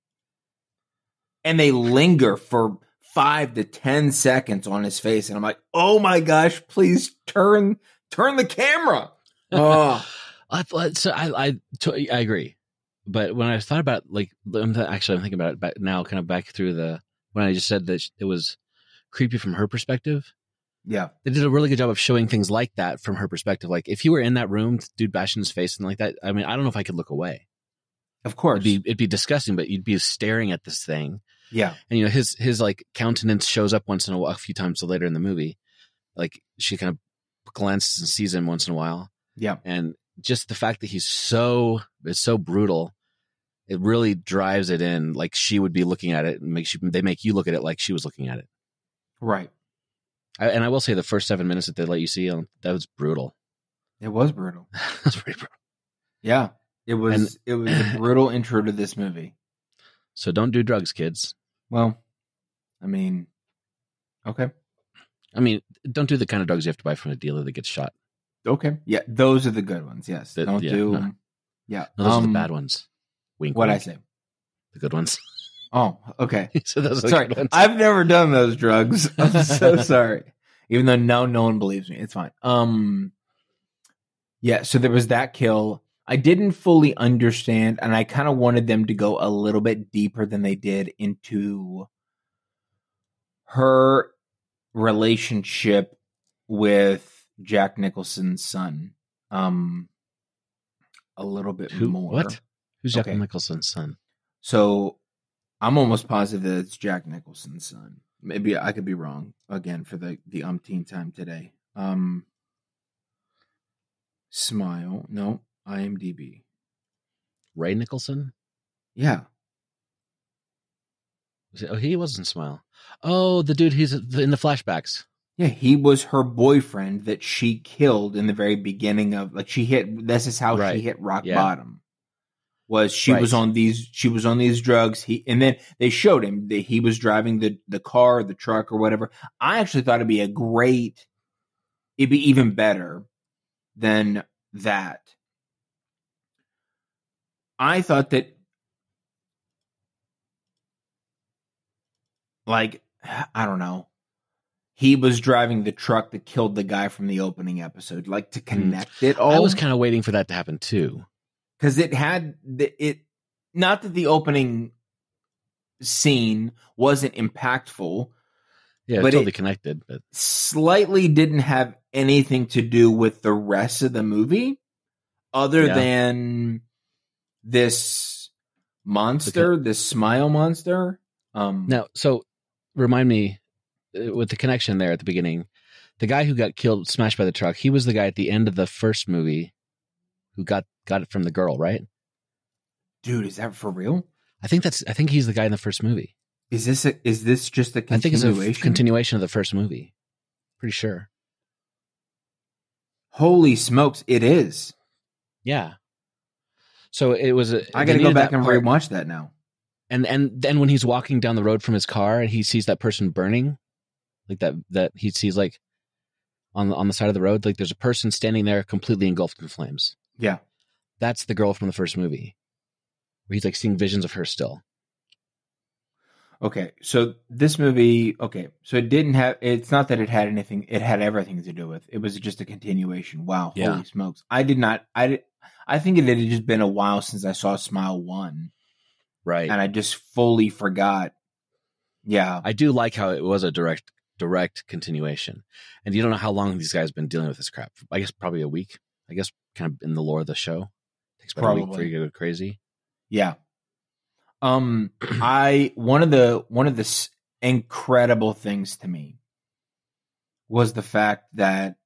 and they linger for five to ten seconds on his face, and I'm like, oh my gosh, please turn turn the camera. Oh, I, so I, I, to- I agree, but when I thought about like, I'm th- actually I'm thinking about it back now, kind of back through the when I just said that it was creepy from her perspective. Yeah, They did a really good job of showing things like that from her perspective. Like if you were in that room, dude bashing his face and like that, I mean, I don't know if I could look away. of course. It'd be it'd be disgusting, but you'd be staring at this thing, yeah, and you know his his like countenance shows up once in a while, a few times later in the movie. Like she kind of glances and sees him once in a while, yeah, and just the fact that he's so it's so brutal it really drives it in like she would be looking at it and makes you they make you look at it like she was looking at it right. I, and i will say the first seven minutes that they let you see um, that was brutal It was brutal. that was pretty brutal Yeah, it was. And- it was a brutal intro to this movie. so don't do drugs kids Well, I mean, okay, i mean don't do the kind of drugs you have to buy from a dealer that gets shot okay, yeah, those are the good ones. Yes, That- don't yeah, do. no. Yeah, no, those are um, the bad ones wink What I say? the good ones Oh, okay. so those are sorry. I've never done those drugs. I'm so sorry. Even though now no one believes me, it's fine. Um, yeah. So there was that kill. I didn't fully understand, and I kind of wanted them to go a little bit deeper than they did into her relationship with Jack Nicholson's son. Um, a little bit Who, more. what who's jack Okay. nicholson's son So I'm almost positive that it's Jack Nicholson's son. Maybe I could be wrong again for the the umpteenth time today. Um, Smile, no, IMDb. ray nicholson Yeah, it- oh he wasn't smile oh the dude he's in the flashbacks yeah, he was her boyfriend that she killed in the very beginning of like she hit. This is how Right. she hit rock Yeah. bottom. Was she Right. was on these she was on these drugs. He and then they showed him that he was driving the the car, the truck, or whatever. I actually thought it'd be a great, it'd be even better than that. I thought that, like, I don't know. He was driving the truck that killed the guy from the opening episode, like to connect it all Hmm. I was kind of waiting for that to happen too. Because it had the it not that the opening scene wasn't impactful Yeah, But totally it- connected, but slightly didn't have anything to do with the rest of the movie other Yeah. than this monster this smile monster um now, so remind me uh, with the connection there at the beginning, the guy who got killed, smashed by the truck, he was the guy at the end of the first movie who got got it from the girl, right? dude is that for real I think that's I think he's the guy in the first movie. is this a, is this just a I think it's a continuation continuation of the first movie. Pretty sure. holy smokes it is Yeah. So it was. A, i gotta go back and part- rewatch that now and and then when he's walking down the road from his car and he sees that person burning like that that he sees like on the on the side of the road like there's a person standing there completely engulfed in flames yeah that's the girl from the first movie where he's like seeing visions of her still Okay, so this movie, okay, so it didn't have. It's not that it had anything. It had everything to do with. It was just a continuation. Wow, Yeah. holy smokes! I did not. I did. I think it had just been a while since I saw Smile One, right and I just fully forgot. Yeah, i do like how it was a direct direct continuation and you don't know how long these guys been dealing with this crap i guess probably a week i guess kind of in the lore of the show It takes about a week for you to go crazy yeah. Um, I one of the one of the s- incredible things to me was the fact that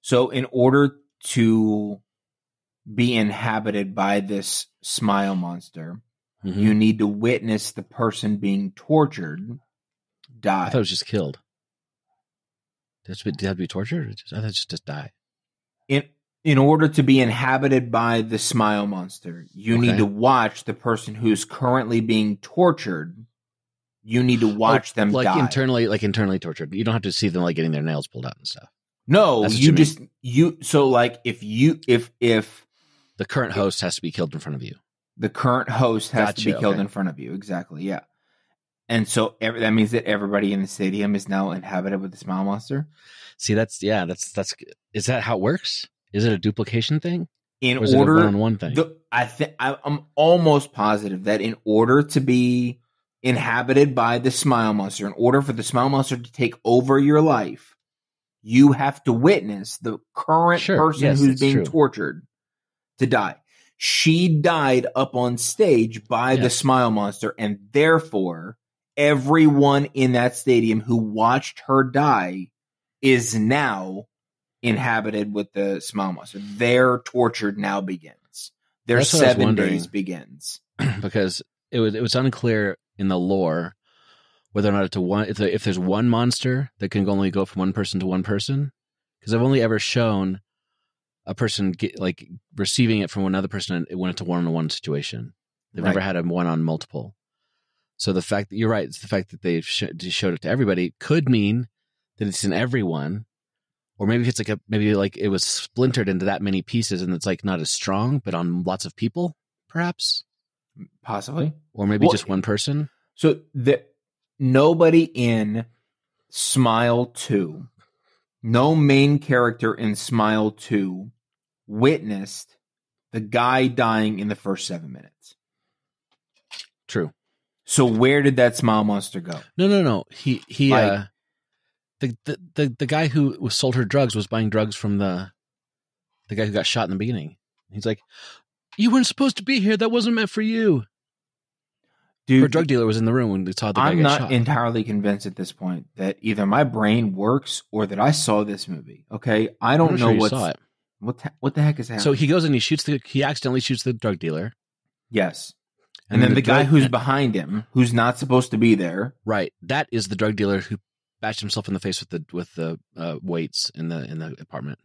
so in order to be inhabited by this smile monster, Mhm. you need to witness the person being tortured die. i thought it was just killed did it have to be tortured Or just- i thought it just, just die in in order to be inhabited by the smile monster, you need to watch the person who's currently being tortured. You need to oh, watch them Oh, like die. internally like internally tortured you don't have to see them like getting their nails pulled out and stuff no, you, you mean. just you. So like if you if if the current host has to be killed in front of you the current host has to be killed okay. in front of you, exactly, yeah. And so every, that means that everybody in the stadium is now inhabited with the smile monster. See, that's yeah, that's that's is that how it works? Is it a duplication thing? In Or is order, one-on-one thing? the, I think I'm almost positive that in order to be inhabited by the smile monster, in order for the smile monster to take over your life, you have to witness the current Sure. person Yes, who's being true. tortured to die. She died up on stage by the smile monster, and therefore, everyone in that stadium who watched her die is now inhabited with the smile monster. Their torture now begins. Their That's seven days begins. because it was it was unclear in the lore whether or not it's a one if, the, if there's one monster that can only go from one person to one person because I've only ever shown a person get, like receiving it from another person and it went into one on one situation. They've never had a one on multiple. So the fact that you're right, it's the fact that they've sh- showed it to everybody could mean that it's in everyone, or maybe it's like a maybe like it was splintered into that many pieces and it's like not as strong, but on lots of people, perhaps, Possibly. or maybe Well, just one person. So the nobody in Smile 2, no main character in Smile 2 witnessed the guy dying in the first seven minutes. True. So where did that smile monster go? No, no, no. He he Like- uh the, the the the guy who was sold her drugs was buying drugs from the the guy who got shot in the beginning. He's like, "You weren't supposed to be here. That wasn't meant for you." Dude, Her drug dealer was in the room when they saw the guy I'm not shot. entirely convinced at this point that either my brain works or that I saw this movie. Okay, I don't know sure you what's saw it. what the, what the heck is happening. So he goes and he shoots the he accidentally shoots the drug dealer, yes, and, then the, guy drug- who's behind him, who's not supposed to be there, right that is the drug dealer who bashed himself in the face with the with the uh, weights in the in the apartment.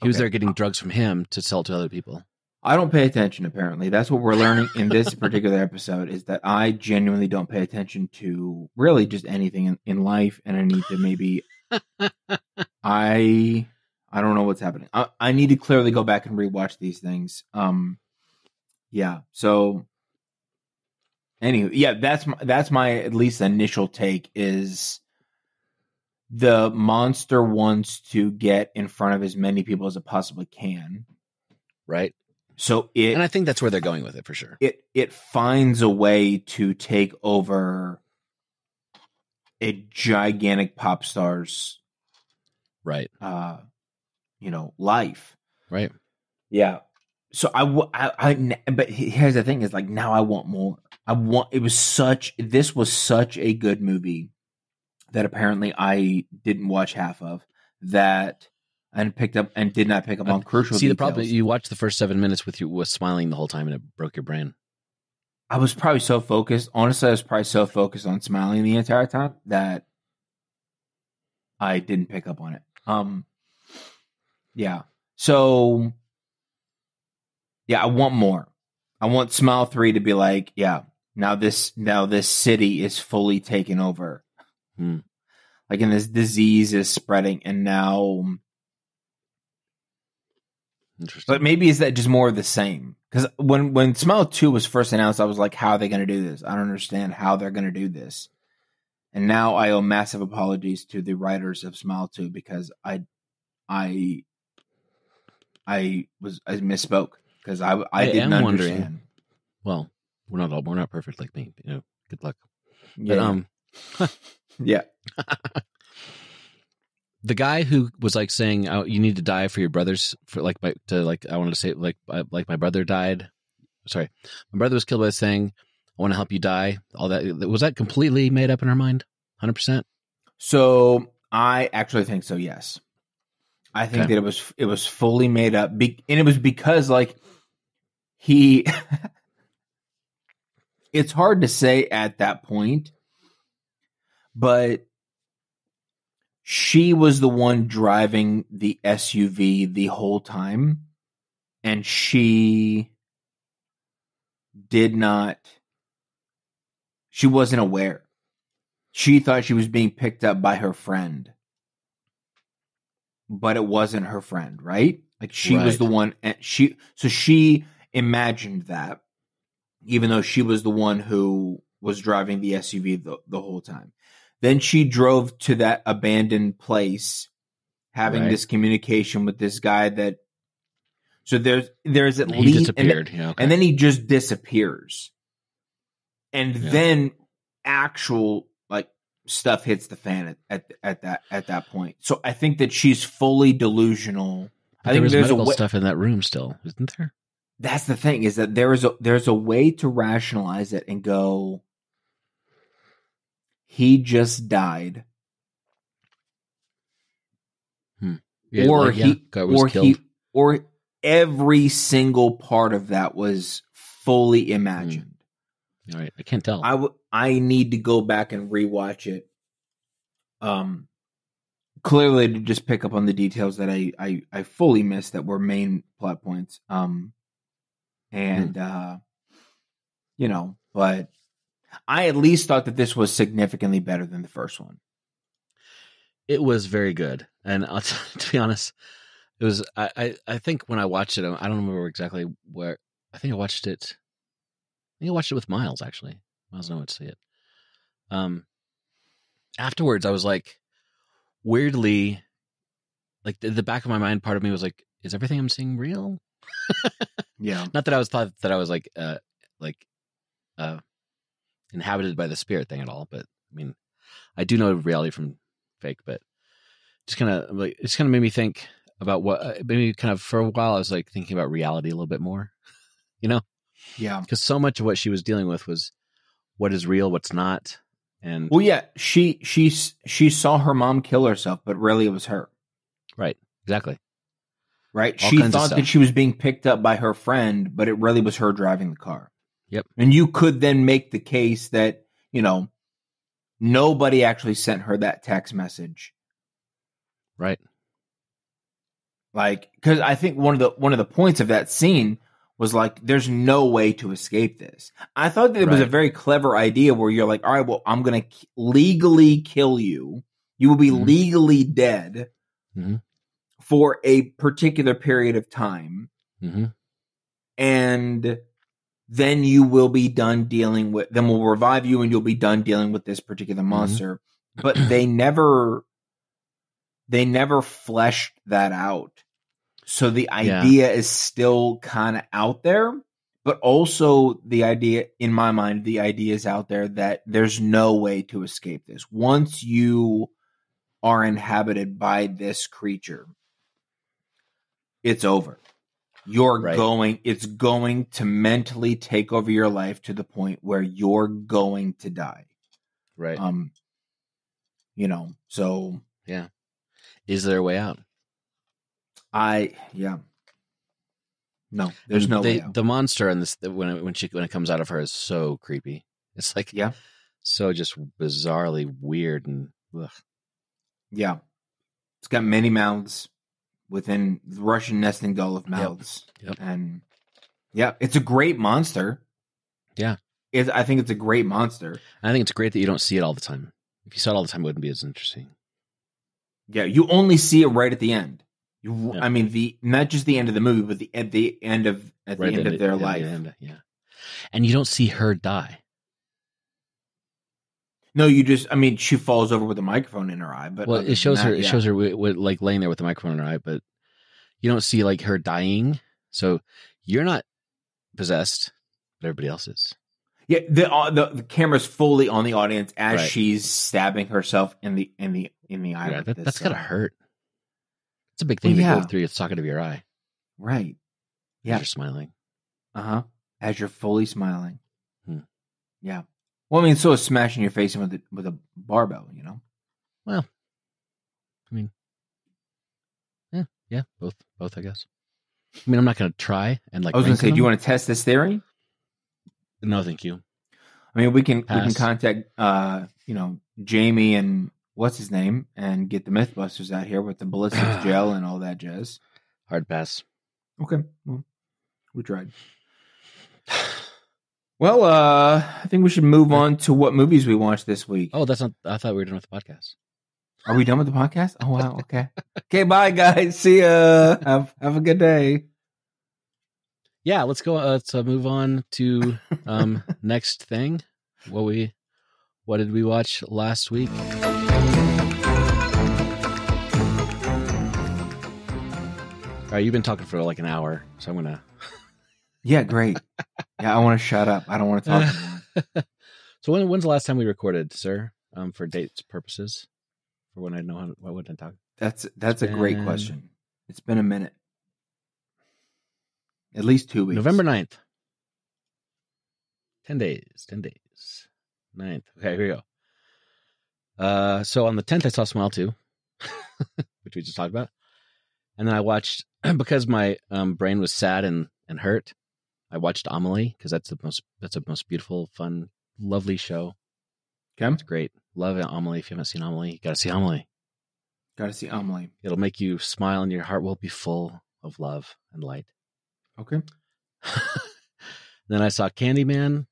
He was there getting drugs from him to sell to other people. I don't pay attention. Apparently, that's what we're learning in this particular episode is that I genuinely don't pay attention to really just anything in, in life, and I need to maybe I I don't know what's happening. I, I need to clearly go back and rewatch these things. Um, yeah. So, anyway, yeah, that's my that's my at least initial take is the monster wants to get in front of as many people as it possibly can. Right, So it and I think that's where they're going with it for sure. it it finds a way to take over a gigantic pop star's Right, uh you know life right. yeah so I, w- I I- but here's the thing is like now i want more i want it was such this was such a good movie that apparently i didn't watch half of that and picked up and did not pick up on crucial See, the problem you watched the first seven minutes with you was smiling the whole time, and it broke your brain. I was probably so focused. Honestly, I was probably so focused on smiling the entire time that I didn't pick up on it. Um, yeah. So, yeah, I want more. I want Smile Three to be like, yeah, now this now this city is fully taken over. Hmm. Like, and this disease is spreading, and now Interesting. But maybe is that just more of the same? Because when when Smile Two was first announced, I was like, "How are they going to do this? I don't understand how they're going to do this." And now I owe massive apologies to the writers of Smile Two because I, I, I was I misspoke because I I, I didn't am wondering- understand. well, we're not all we're not perfect like me. You know, good luck. Yeah, But um, yeah, the guy who was like saying, oh, "You need to die for your brothers," for like my to like I wanted to say like uh, like my brother died. Sorry, my brother was killed by this thing. I want to help you die. All that was that completely made up in her mind, hundred percent. So I actually think so. Yes, I think Okay. that it was it was fully made up, be- and it was because like he. it's hard to say at that point, but she was the one driving the SUV the whole time, and she did not. She wasn't aware she thought she was being picked up by her friend but it wasn't her friend right like she was the one and she so she imagined that even though she was the one who was driving the SUV the, the whole time. Then she drove to that abandoned place, having Right. this communication with this guy that. So there's there's at he least and, disappeared. yeah, okay. and then he just disappears, and Yeah. then actual like stuff hits the fan at, at at that at that point. So I think that she's fully delusional. But I there think was there's medical way, stuff in that room still, isn't there? that's the thing is that there is a there's a way to rationalize it and go he just died. Yeah, or like, yeah, he was or killed. he or every single part of that was fully imagined. All right, I can't tell. I w- I need to go back and rewatch it. Um clearly to just pick up on the details that I I, I fully missed that were main plot points. Um and uh you know but I at least thought that this was significantly better than the first one it was very good, and I'll t- to be honest, it was. I, I I think when I watched it, I don't remember exactly where. I think I watched it. I think I watched it with Miles actually. Miles know to see it. Um, afterwards, I was like, weirdly, like the, the back of my mind, part of me was like, "Is everything I'm seeing real?" yeah Not that I was thought that I was like, uh, like, uh, inhabited by the spirit thing at all. But I mean, I do know reality from fake, but just kind of like it's kind of made me think about what uh, maybe kind of for a while I was like thinking about reality a little bit more, you know, yeah because so much of what she was dealing with was what is real, what's not, and well yeah she she she saw her mom kill herself but really it was her right, exactly, right? All she thought that she was being picked up by her friend, but it really was her driving the car. Yep. And you could then make the case that, you know, nobody actually sent her that text message. right, Like cuz I think one of the one of the points of that scene was like there's no way to escape this. I thought that it was a very clever idea where you're like, "All right, well, I'm going to legally kill you. You will be Mhm. legally dead Mhm. for a particular period of time." hmm and then you will be done dealing with then we'll revive you and you'll be done dealing with this particular mm-hmm. monster. But they never they never fleshed that out. So the Yeah. idea is still kind of out there but also the idea in my mind the idea is out there that there's no way to escape this. Once you are inhabited by this creature it's over you're Right. going it's going to mentally take over your life to the point where you're going to die right. um you know so Yeah. is there a way out? i yeah no there's And no they, out. The monster and this when it, when she when it comes out of her is so creepy. It's like yeah so just bizarrely weird and ugh. yeah it's got many mouths within the russian nesting doll of mouths Yep. and yeah it's a great monster Yeah. it, i think it's a great monster I think it's great that you don't see it all the time. If you saw it all the time, it wouldn't be as interesting. Yeah, you only see it right at the end. You, Yeah. I mean, the not just the end of the movie, but the at the end of at the Right end of their the life. end, yeah. And you don't see her die. No, you just. I mean, she falls over with a microphone in her eye. But well, it shows than her. that, It yeah. shows her like laying there with the microphone in her eye, but you don't see like her dying. So you're not possessed, but everybody else is. Yeah, the, uh, the the camera's fully on the audience as Right. she's stabbing herself in the in the in the eye. Yeah, with that, this, that's gotta uh, hurt. It's a big thing Well, to yeah. go through the socket of your eye. Right. Yeah, Yeah. you're smiling. Uh huh. As you're fully smiling. Hmm. Yeah. Well, I mean, so is smashing your face in with a, with a barbell. You know. Well, I mean, yeah, yeah, both, both, I guess. I mean, I'm not gonna try and like. I was going to say, do you want to test this theory? No, thank you. I mean, we can we can contact uh, you know, Jamie and what's his name and get the MythBusters out here with the ballistics gel and all that jazz. Hard pass. Okay, well, we tried. Well, uh, I think we should move on to what movies we watched this week. Oh, that's not. I thought we were done with the podcast. Are we done with the podcast? Oh wow, okay. okay, bye guys. See ya. Have have a good day. Yeah, let's go. Uh, let's uh, move on to um next thing. what we what did we watch last week? All right, you've been talking for like an hour, so I'm gonna. Yeah, great. Yeah, I want to shut up. I don't want to talk. so when when's the last time we recorded, sir? Um, for dates purposes, for when I know how what would I talk? That's that's a great question. It's been a minute. At least two weeks. November 9th. 10 days, 10 days. 9th. Okay, here we go. Uh, so on the 10th, I saw Smile 2, which we just talked about. And then I watched, because my um, brain was sad and, and hurt, I watched Amelie, because that's the most, that's a most beautiful, fun, lovely show. Okay. It's great. Love Amelie. If you haven't seen Amelie, you got to see Amelie. Got to see Amelie. It'll make you smile and your heart will be full of love and light. Okay. then I saw Candyman,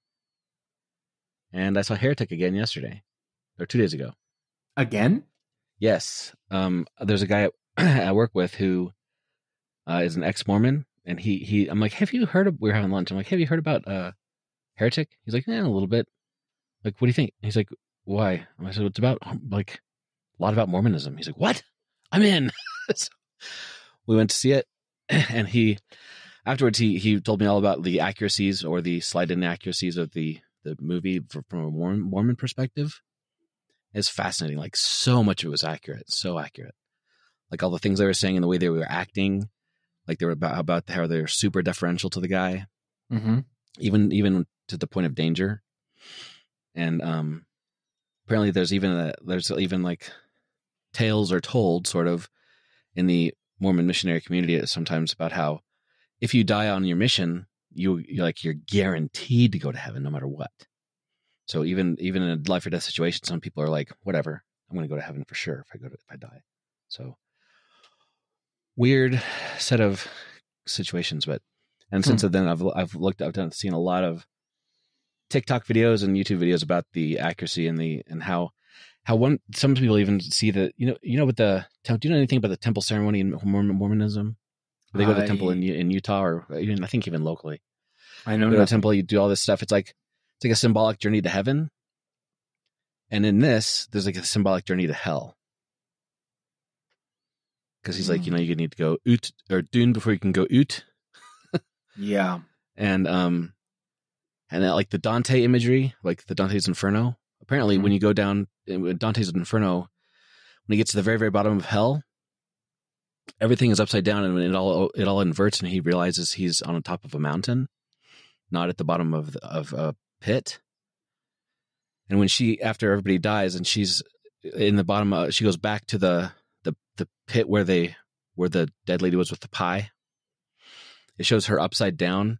and I saw Heretic again yesterday, or two days ago. Again? Yes, um, there's a guy I work with who uh, is an ex-Mormon, and he he. I'm like, have you heard of? We were having lunch. I'm like, have you heard about uh, Heretic? He's like, yeah, a little bit. Like, what do you think? He's like, why? I said, it's about like a lot about Mormonism. He's like, what? I'm in. so we went to see it, and he afterwards he he told me all about the accuracies or the slight inaccuracies of the the movie from, from a Mormon, Mormon perspective. It's fascinating. Like so much of it was accurate, so accurate. Like all the things they were saying and the way they were acting, like they were about about how they're super deferential to the guy, Mm-hmm. even even to the point of danger. And um, apparently, there's even a, there's even like tales are told sort of in the Mormon missionary community sometimes about how if you die on your mission, you you're like you're guaranteed to go to heaven no matter what. So even even in a life or death situation, some people are like, whatever, I'm going to go to heaven for sure if I go to if I die. So weird set of situations, but and since hmm. then I've I've looked I've done seen a lot of TikTok videos and YouTube videos about the accuracy and the and how how one some people even see that you know you know what the do you know anything about the temple ceremony in Mormonism? They go to the temple in in Utah or even I think even locally. I know go to the temple, you do all this stuff. It's like it's like a symbolic journey to heaven. And in this, there's like a symbolic journey to hell. Because he's like, you know, you need to go ut or dune before you can go ut. Yeah. And um and that, like the Dante imagery, like the Dante's Inferno. Apparently, when you go down in Dante's Inferno, when he gets to the very, very bottom of hell, everything is upside down and it all it all inverts and he realizes he's on the top of a mountain not at the bottom of the, of a pit and when she after everybody dies and she's in the bottom uh, she goes back to the the the pit where they where the dead lady was with the pie it shows her upside down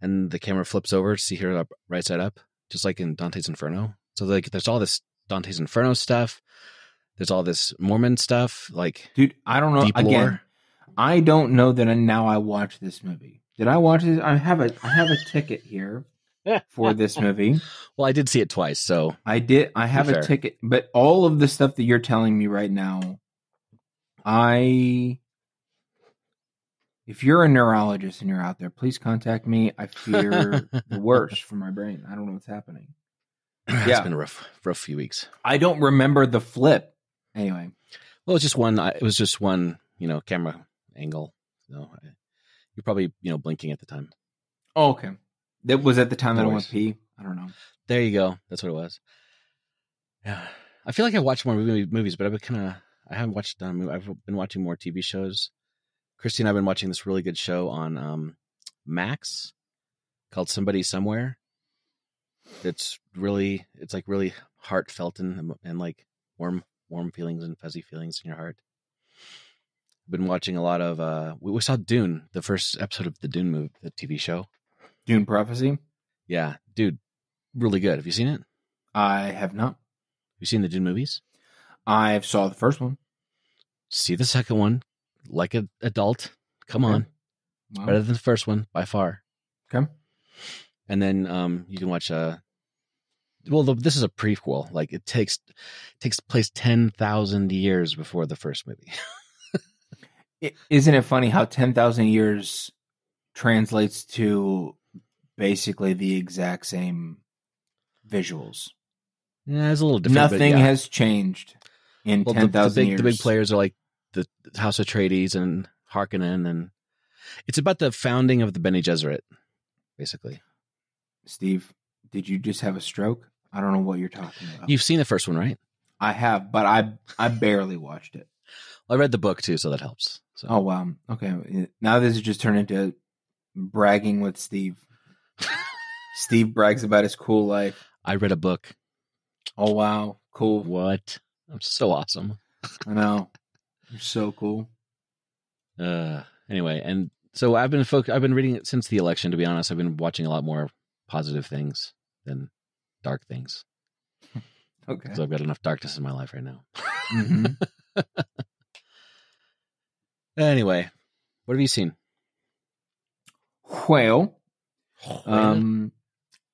and the camera flips over to see her up right side up just like in Dante's Inferno so like there's all this Dante's Inferno stuff there's all this Mormon stuff like Dude, I don't know. Again, lore I don't know that now I watch this movie. Did I watch it? I have a I have a ticket here for this movie. Well, I did see it twice, so I did. I have a fair. ticket, but all of the stuff that you're telling me right now, I. If you're a neurologist and you're out there, please contact me. I fear the worst for my brain. I don't know what's happening. it's Yeah. been a rough, rough few weeks. I don't remember the flip. Anyway, Well, it's just one. It was just one, you know, camera angle. So I- you're probably, you know, blinking at the time. oh, okay. That was at the time that I No went pee. I don't know. There you go. That's what it was. Yeah, I feel like I watched more movie, movies, but I've been kind of. I haven't watched. Um, I've been watching more TV shows. Christine, and I've been watching this really good show on um, Max called Somebody Somewhere. It's really, it's like really heartfelt and and like warm, warm feelings and fuzzy feelings in your heart. I've been watching a lot of. uh We, we saw Dune, the first episode of the Dune movie, the TV show. Dune Prophecy. Yeah, dude, really good. Have you seen it? I have not. Have you seen the Dune movies? I saw the first one. see the second one like an adult. Come Okay. on, Wow. better than the first one by far. Okay. And then um, you can watch uh Well, the, this is a prequel. Like it takes takes place ten thousand years before the first movie. I- Isn't it funny how 10,000 years translates to basically the exact same visuals. Yeah, it's a little different. but Nothing yeah. has changed in well, the, ten the thousand big years. the big players are like the House of Atreides and Harkonnen, and it's about the founding of the Bene Gesserit, basically. Steve, did you just have a stroke? I don't know what you're talking about. You've seen the first one, right? I have, but I I barely watched it. I read the book too, so that helps. So Oh wow. Okay. Now this has just turned into bragging with Steve. Steve brags about his cool life. I read a book. Oh wow. Cool. What? I'm so awesome. I know. You're so cool. Uh, anyway, and so I've been foc- I've been reading it since the election. To be honest, I've been watching a lot more positive things than dark things Okay. because I've got enough darkness in my life right now. Mhm. Anyway, what have you seen? Well, um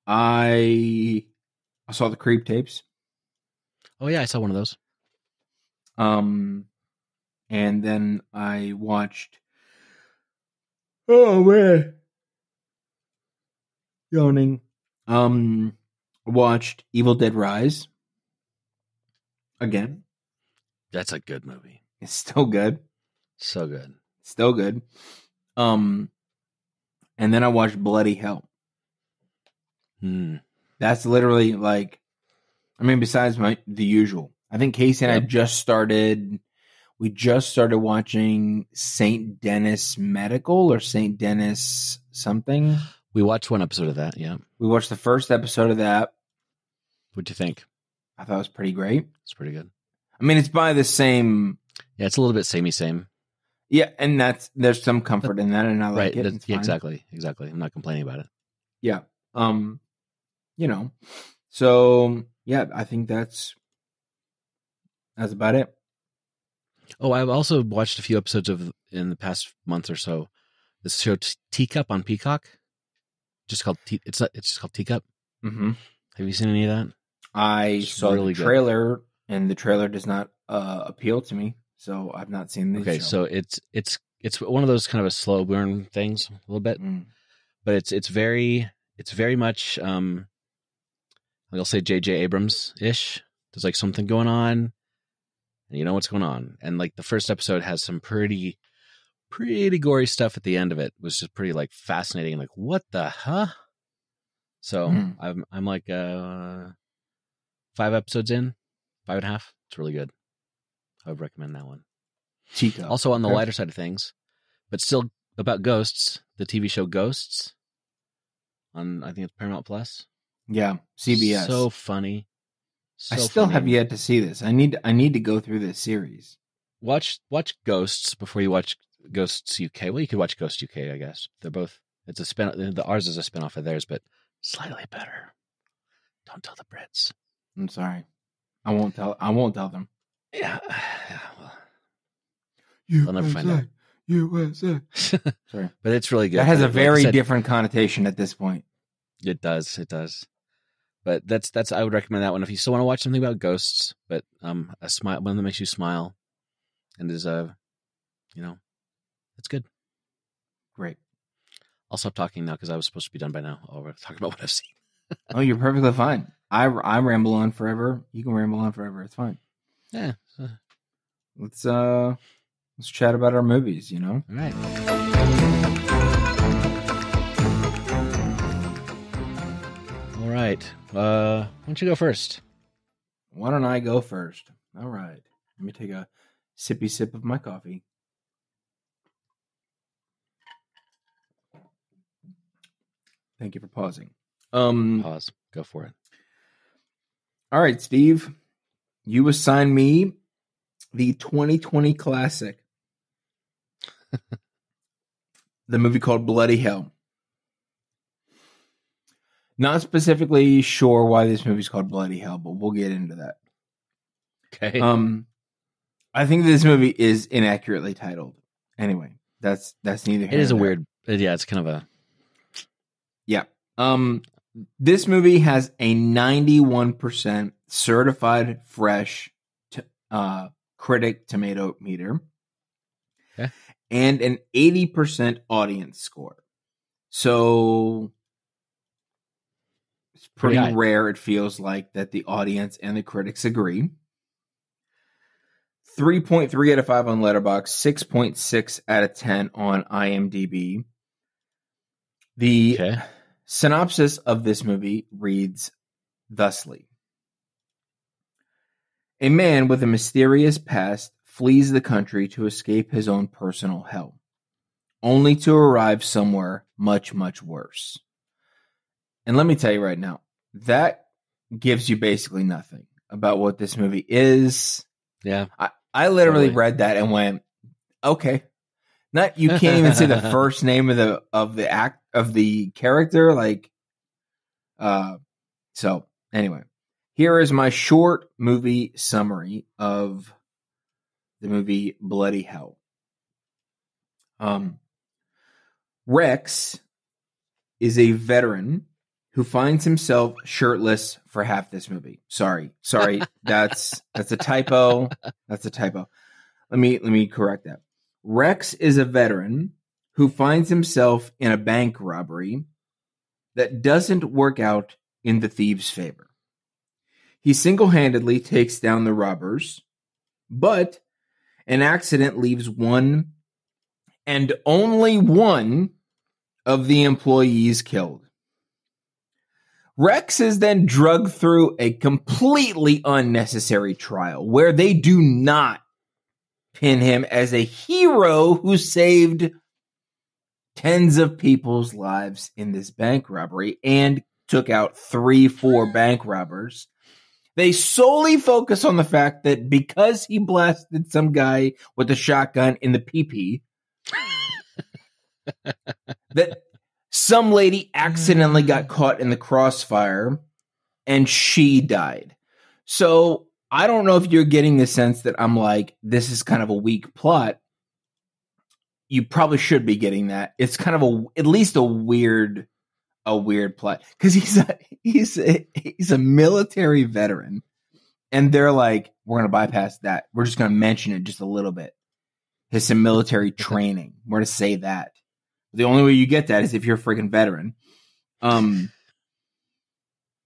I I saw the creep tapes. oh yeah, I saw one of those. Um, and then I watched. Oh man, yawning. Um, watched Evil Dead Rise. Again, That's a good movie. it's still good. So good. Still good. Um, and then I watched Bloody Hell. Hmm. That's literally like, I mean, besides my the usual. I think Casey and I just started. We just started watching Saint Denis Medical or Saint Denis something. We watched one episode of that. Yeah. We watched the first episode of that. What'd you think? I thought it was pretty great. It's pretty good. I mean, it's by the same. Yeah, it's a little bit samey same. Yeah, and that's there's some comfort in that, and I like right. it. yeah, exactly. Exactly. I'm not complaining about it. Yeah. Um, you know, so yeah, I think that's that's about it. Oh, I've also watched a few episodes of in the past month or so. This show T- Teacup on Peacock, just called Tea it's it's just called Teacup. Mm-hmm. Have you seen any of that? I It's saw really the good. trailer, and the trailer does not uh, appeal to me, so I've not seen the Okay, show. so it's it's it's one of those kind of a slow burn things a little bit, Mm. but it's it's very it's very much um like I'll say J.J. Abrams ish. There's like something going on, and you know what's going on. And like the first episode has some pretty pretty gory stuff at the end of it. was just pretty like fascinating. Like what the huh? So Mhm. I'm I'm like uh five episodes in, five and a half. It's really good. I would recommend that one. Chico. Also on the lighter side of things, but still about ghosts. The TV show Ghosts on I think it's Paramount Plus. yeah, CBS. So funny. So I still funny. have yet to see this. I need I need to go through this series. watch watch Ghosts before you watch Ghosts UK. Well, you could watch Ghosts UK, I guess. They're both. It's a spin. The ours is a spin off of theirs, but slightly better. Don't tell the Brits. I'm sorry. I won't tell. I won't tell them. Yeah. yeah well. USA, They'll never find out. USA. but it's really good. That has a very said, different connotation at this point. It does. It does. But that's that's I would recommend that one if you still want to watch something about ghosts, but um a smile one that makes you smile and is a you know it's good. Great. I'll stop talking now because I was supposed to be done by now. I'll talk about what I've seen. Oh, you're perfectly fine. I I ramble on forever. You can ramble on forever. It's fine. Yeah. uh, Let's uh let's chat about our movies. You know. All right. Right. Uh, why don't you go first? Why don't I go first? All right. Let me take a sippy sip of my coffee. Thank you for pausing. Um. Pause. Go for it. All right, Steve. You assign me the 2020 classic. the movie called Bloody Hell. Not specifically sure why this movie's called Bloody Hell, but we'll get into that. Okay. Um, I think this movie is inaccurately titled. Anyway, that's that's neither. it is a there. weird. uh, Yeah, it's kind of a. Yeah. Um, this movie has a 91% certified fresh t- uh, critic tomato meter Okay. and an 80% audience score. So pretty, high. rare. It feels like that the audience and the critics agree. 3.3 out of 5 on Letterboxd, 6.6 out of 10 on IMDb. The Okay. synopsis of this movie reads thusly A man with a mysterious past flees the country to escape his own personal hell, only to arrive somewhere much, much worse. And let me tell you right now, that gives you basically nothing about what this movie is. Yeah. I, I literally Totally. read that and went, okay. Not you can't even say the first name of the of the act of the character, like uh so anyway. Here is my short movie summary of the movie Bloody Hell. Um Rex is a veteran who finds himself shirtless for half this movie. Sorry. Sorry. That's that's a typo. That's a typo. Let me let me correct that. Rex is a veteran who finds himself in a bank robbery that doesn't work out in the thieves' favor. He single-handedly takes down the robbers, but an accident leaves one and only one of the employees killed. Rex is then drugged through a completely unnecessary trial where they do not pin him as a hero who saved tens of people's lives in this bank robbery and took out three, four bank robbers. They solely focus on the fact that because he blasted some guy with a shotgun in the PP, that some lady accidentally mm. got caught in the crossfire and she died. So I don't know if you're getting the sense that I'm like, this is kind of a weak plot. You probably should be getting that. It's kind of a, at least a weird, a weird plot because he's a, he's a, he's a military veteran, and they're like, we're gonna bypass that. We're just gonna mention it just a little bit. His some military training. We're gonna say that. The only way you get that is if you're a freaking veteran. Um,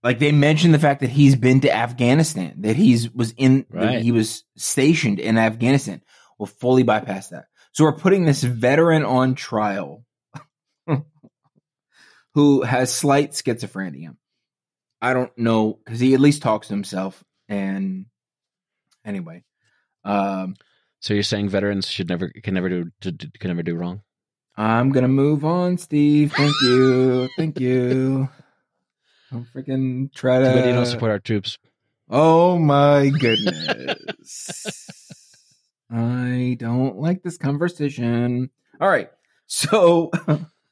like they mentioned the fact that he's been to Afghanistan, that he's was in, that Right. he was stationed in Afghanistan. We'll fully bypass that. So we're putting this veteran on trial, who has slight schizophrenia. I don't know because he at least talks to himself. And anyway, um, So you're saying veterans should never can never do to- can never do wrong? I'm gonna move on, Steve. Thank you, thank you. I'm freaking try to. you don't support our troops. Oh my goodness. I don't like this conversation. All right. So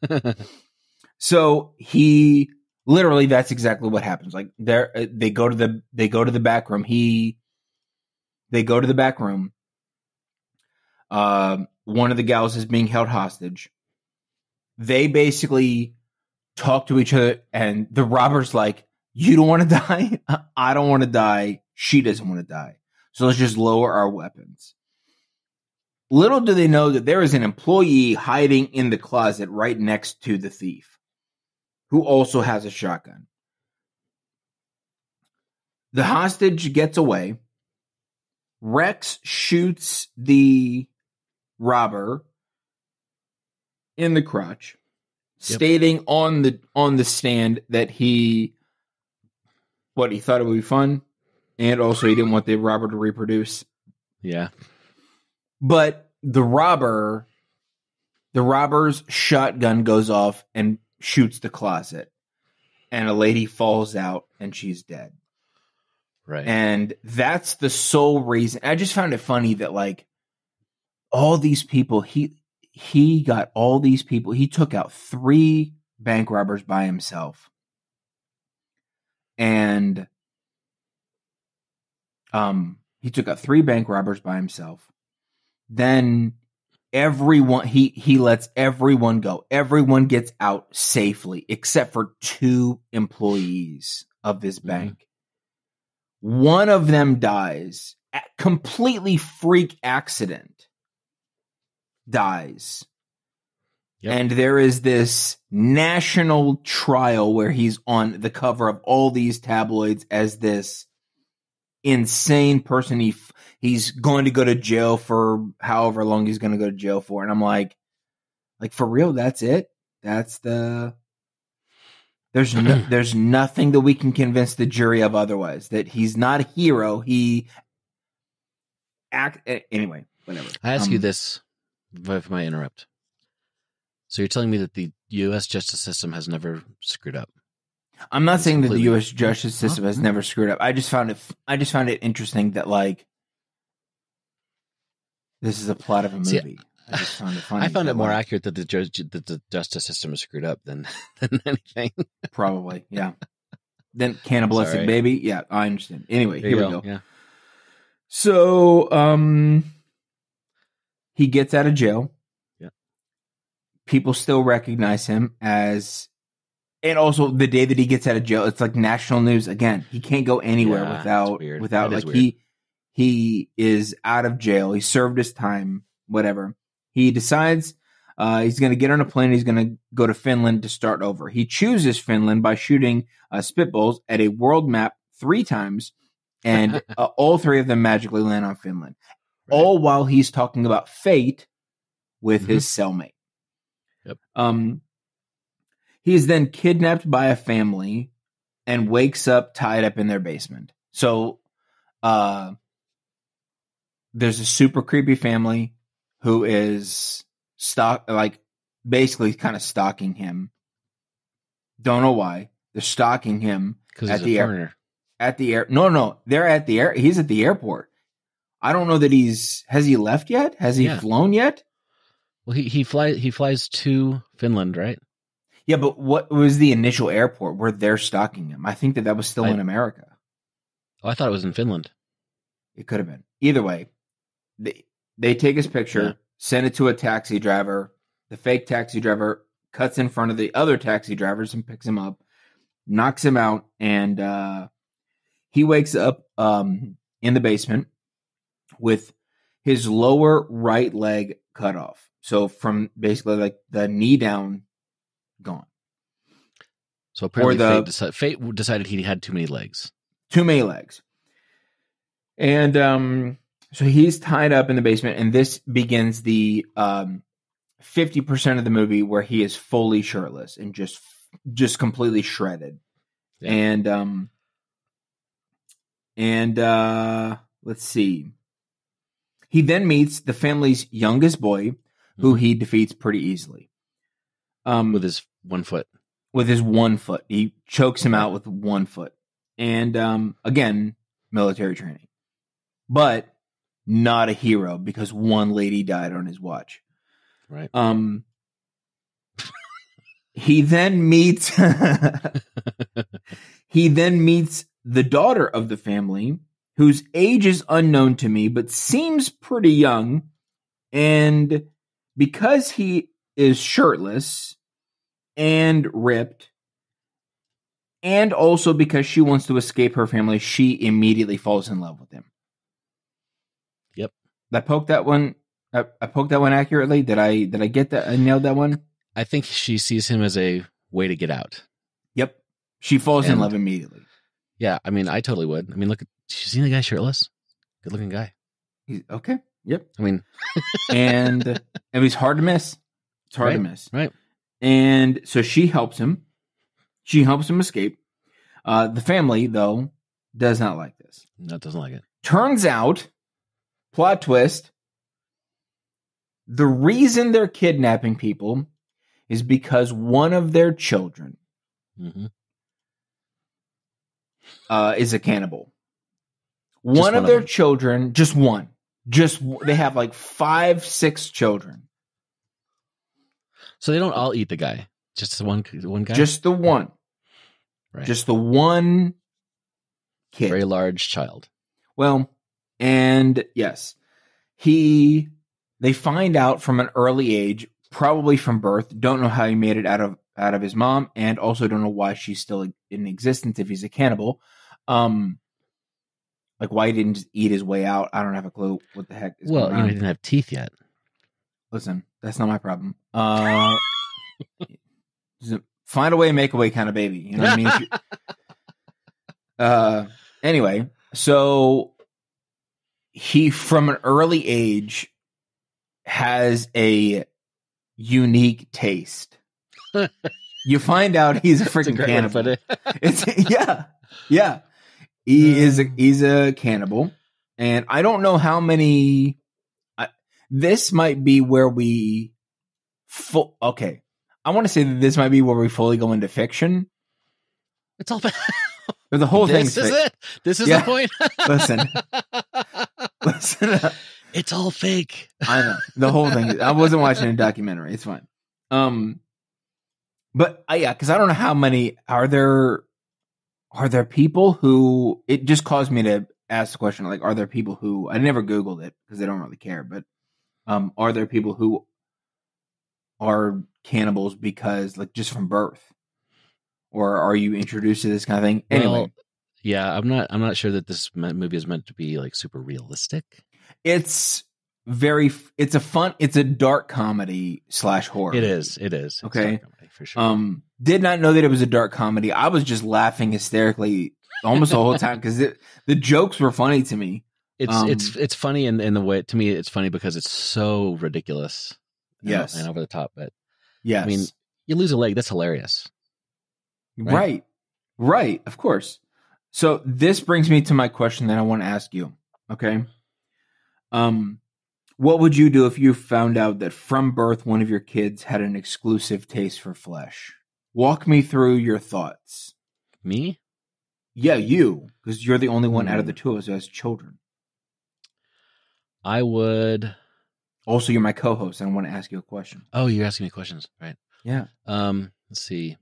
so he literally that's exactly what happens. Like they they go to the they go to the back room. He they go to the back room. Um one of the gals is being held hostage. They basically talk to each other and the robber's like you don't want to die. I don't want to die. She doesn't want to die. So let's just lower our weapons. Little do they know that there is an employee hiding in the closet right next to the thief who also has a shotgun. The hostage gets away. Rex shoots the robber in the crotch, Yep. stating on the on the stand that he what he thought it would be fun, and also he didn't want the robber to reproduce. Yeah. But the robber, the robber's shotgun goes off and shoots the closet, and a lady falls out and she's dead. Right. And that's the sole reason. I just found it funny that like all these people he he got all these people. He took out three bank robbers by himself. And um he took out three bank robbers by himself. Then everyone he he lets everyone go. Everyone gets out safely except for two employees of this Mhm. bank. One of them dies. A completely freak accident. Dies. Yep. And there is this national trial where he's on the cover of all these tabloids as this insane person. He he's going to go to jail for however long he's going to go to jail for, and I'm like, like for real, that's it. That's the. There's no, there's nothing that we can convince the jury of otherwise. That he's not a hero. He act anyway. Whatever. I ask you Um, this, if I interrupt. So you're telling me that the U.S. justice system has never screwed up? I'm not It's saying that the U.S. justice system has never screwed up. I just found it. I just found it interesting that like this is a plot of a See, movie. I just found it funny. I found it more like, accurate that the judge, that the justice system is screwed up than than anything. Probably, yeah. Then cannibalistic baby. Yeah, I understand. Anyway, There here we go. Yeah. So, um, he gets out of jail. Yeah. People still recognize him as, and also the day that he gets out of jail, it's like national news again. He can't go anywhere Yeah, without without like he he is out of jail. He served his time. Whatever. He decides uh, he's going to get on a plane. He's going to go to Finland to start over. He chooses Finland by shooting uh, spitballs at a world map three times, and uh, all three of them magically land on Finland. Right. All while he's talking about fate with Mhm. his cellmate. Yep. Um, he is then kidnapped by a family and wakes up tied up in their basement. So, uh, there's a super creepy family who is stock like basically kind of stalking him. Don't know why they're stalking him Because At the air- at the air. No, no, they're at the air. He's at the airport. I don't know that he's has he left yet? Has he Yeah. flown yet? Well, he he flies he flies to Finland, right? Yeah, but what was the initial airport where they're stalking him? I think that that was still I- in America. Oh, I thought it was in Finland. It could have been. Either way, they they take his picture, Yeah. send it to a taxi driver. The fake taxi driver cuts in front of the other taxi drivers and picks him up, knocks him out, and uh, he wakes up um, in the basement with his lower right leg cut off. So from basically like the knee down, gone. So apparently, the- fate, deci- fate decided he had too many legs. too many legs. And um, so he's tied up in the basement, and this begins the um, 50% of the movie where he is fully shirtless and just just completely shredded. Yeah. And um and uh let's see. He then meets the family's youngest boy, who Mhm. he defeats pretty easily. Um with his one foot. with his one foot. He chokes him out with one foot. And um, again, military training. But not a hero because one lady died on his watch. Right. Um he then meets he then meets the daughter of the family whose age is unknown to me but seems pretty young and because he is shirtless and ripped and also because she wants to escape her family she immediately falls in love with him Yep. Did I poked that one I, I poked that one accurately did I did I get that I nailed that one I think she sees him as a way to get out. Yep. She falls in love immediately. Yeah, I mean, I totally would. I mean, look, at you seen the guy shirtless? Good looking guy. He's okay. Yep. I mean, And it was hard to miss. It's hard to miss. right. And so she helps him. She helps him escape. Uh, the family, though, does not like this. that doesn't like it. Turns out, plot twist, the reason they're kidnapping people is because one of their children hmm uh, is a cannibal. One, one of of their them. children, just one, just they have like five, six children. So they don't all eat the guy. Just the one, one guy. Just the one, right. just the one kid. very large child. Well, and yes, he. They find out from an early age, probably from birth. Don't know how he made it out of out of his mom, and also don't know why she's still in existence if he's a cannibal. Um, like why he didn't just eat his way out. I don't have a clue what the heck is Well, you know, he didn't have teeth yet. Listen, that's not my problem. Uh, find a way, make a way kind of baby. You know what I mean? Uh, anyway, so he from an early age has a unique taste. you find out he's a freaking cannibal. it. It's yeah, yeah. He is a, he's a cannibal, and I don't know how many. I, this might be where we full. Okay, I want to say that this might be where we fully go into fiction. It's all. The whole thing. this is fake. it. This is Yeah. the point. Listen. Listen, up. it's all fake. I know the whole thing. I wasn't watching a documentary. It's fine. Um, but uh, yeah, because I don't know how many are there. Are there people who it just caused me to ask the question? Like, are there people who I never Googled it because they don't really care, but um, are there people who are cannibals because like just from birth, or are you introduced to this kind of thing? Anyway, Well, yeah, I'm not. I'm not sure that this movie is meant to be like super realistic. it's very. It's a fun. It's a dark comedy slash horror. It is. It is. It's Okay. dark comedy, for sure. Um, did not know that it was a dark comedy. I was just laughing hysterically almost the whole time because the jokes were funny to me. it's um, it's it's funny in in the way to me. It's funny because it's so ridiculous. and- Yes. and over the top. But Yes, I mean, you lose a leg. That's hilarious. right. right. right, of course. So this brings me to my question that I want to ask you. Okay, um, what would you do if you found out that from birth one of your kids had an exclusive taste for flesh? Walk me through your thoughts. Me? Yeah, you, because you're the only one out of Hmm. the two of us who has children. I would. Also, you're my co-host, and I want to ask you a question. Oh, you're asking me questions, right? Yeah. Um, let's see.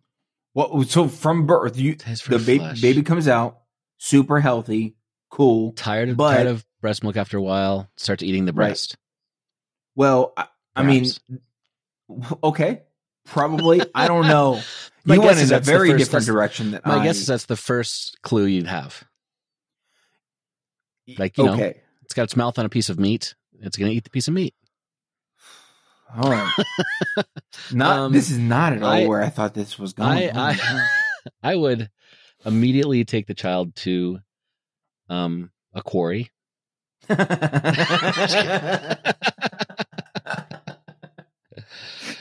What? So from birth, you the baby baby comes out super healthy, cool. Tired of but- tired of breast milk after a while. Start eating the breast. Well, I, I mean, okay, probably. I don't know. You went in a very different direction than My I, guess is that's the first clue you'd have. like, you know. It's got its mouth on a piece of meat. It's going to eat the piece of meat. All right. Not Um, this is not at all I- where I thought this was going. I I, I would immediately take the child to um a quarry.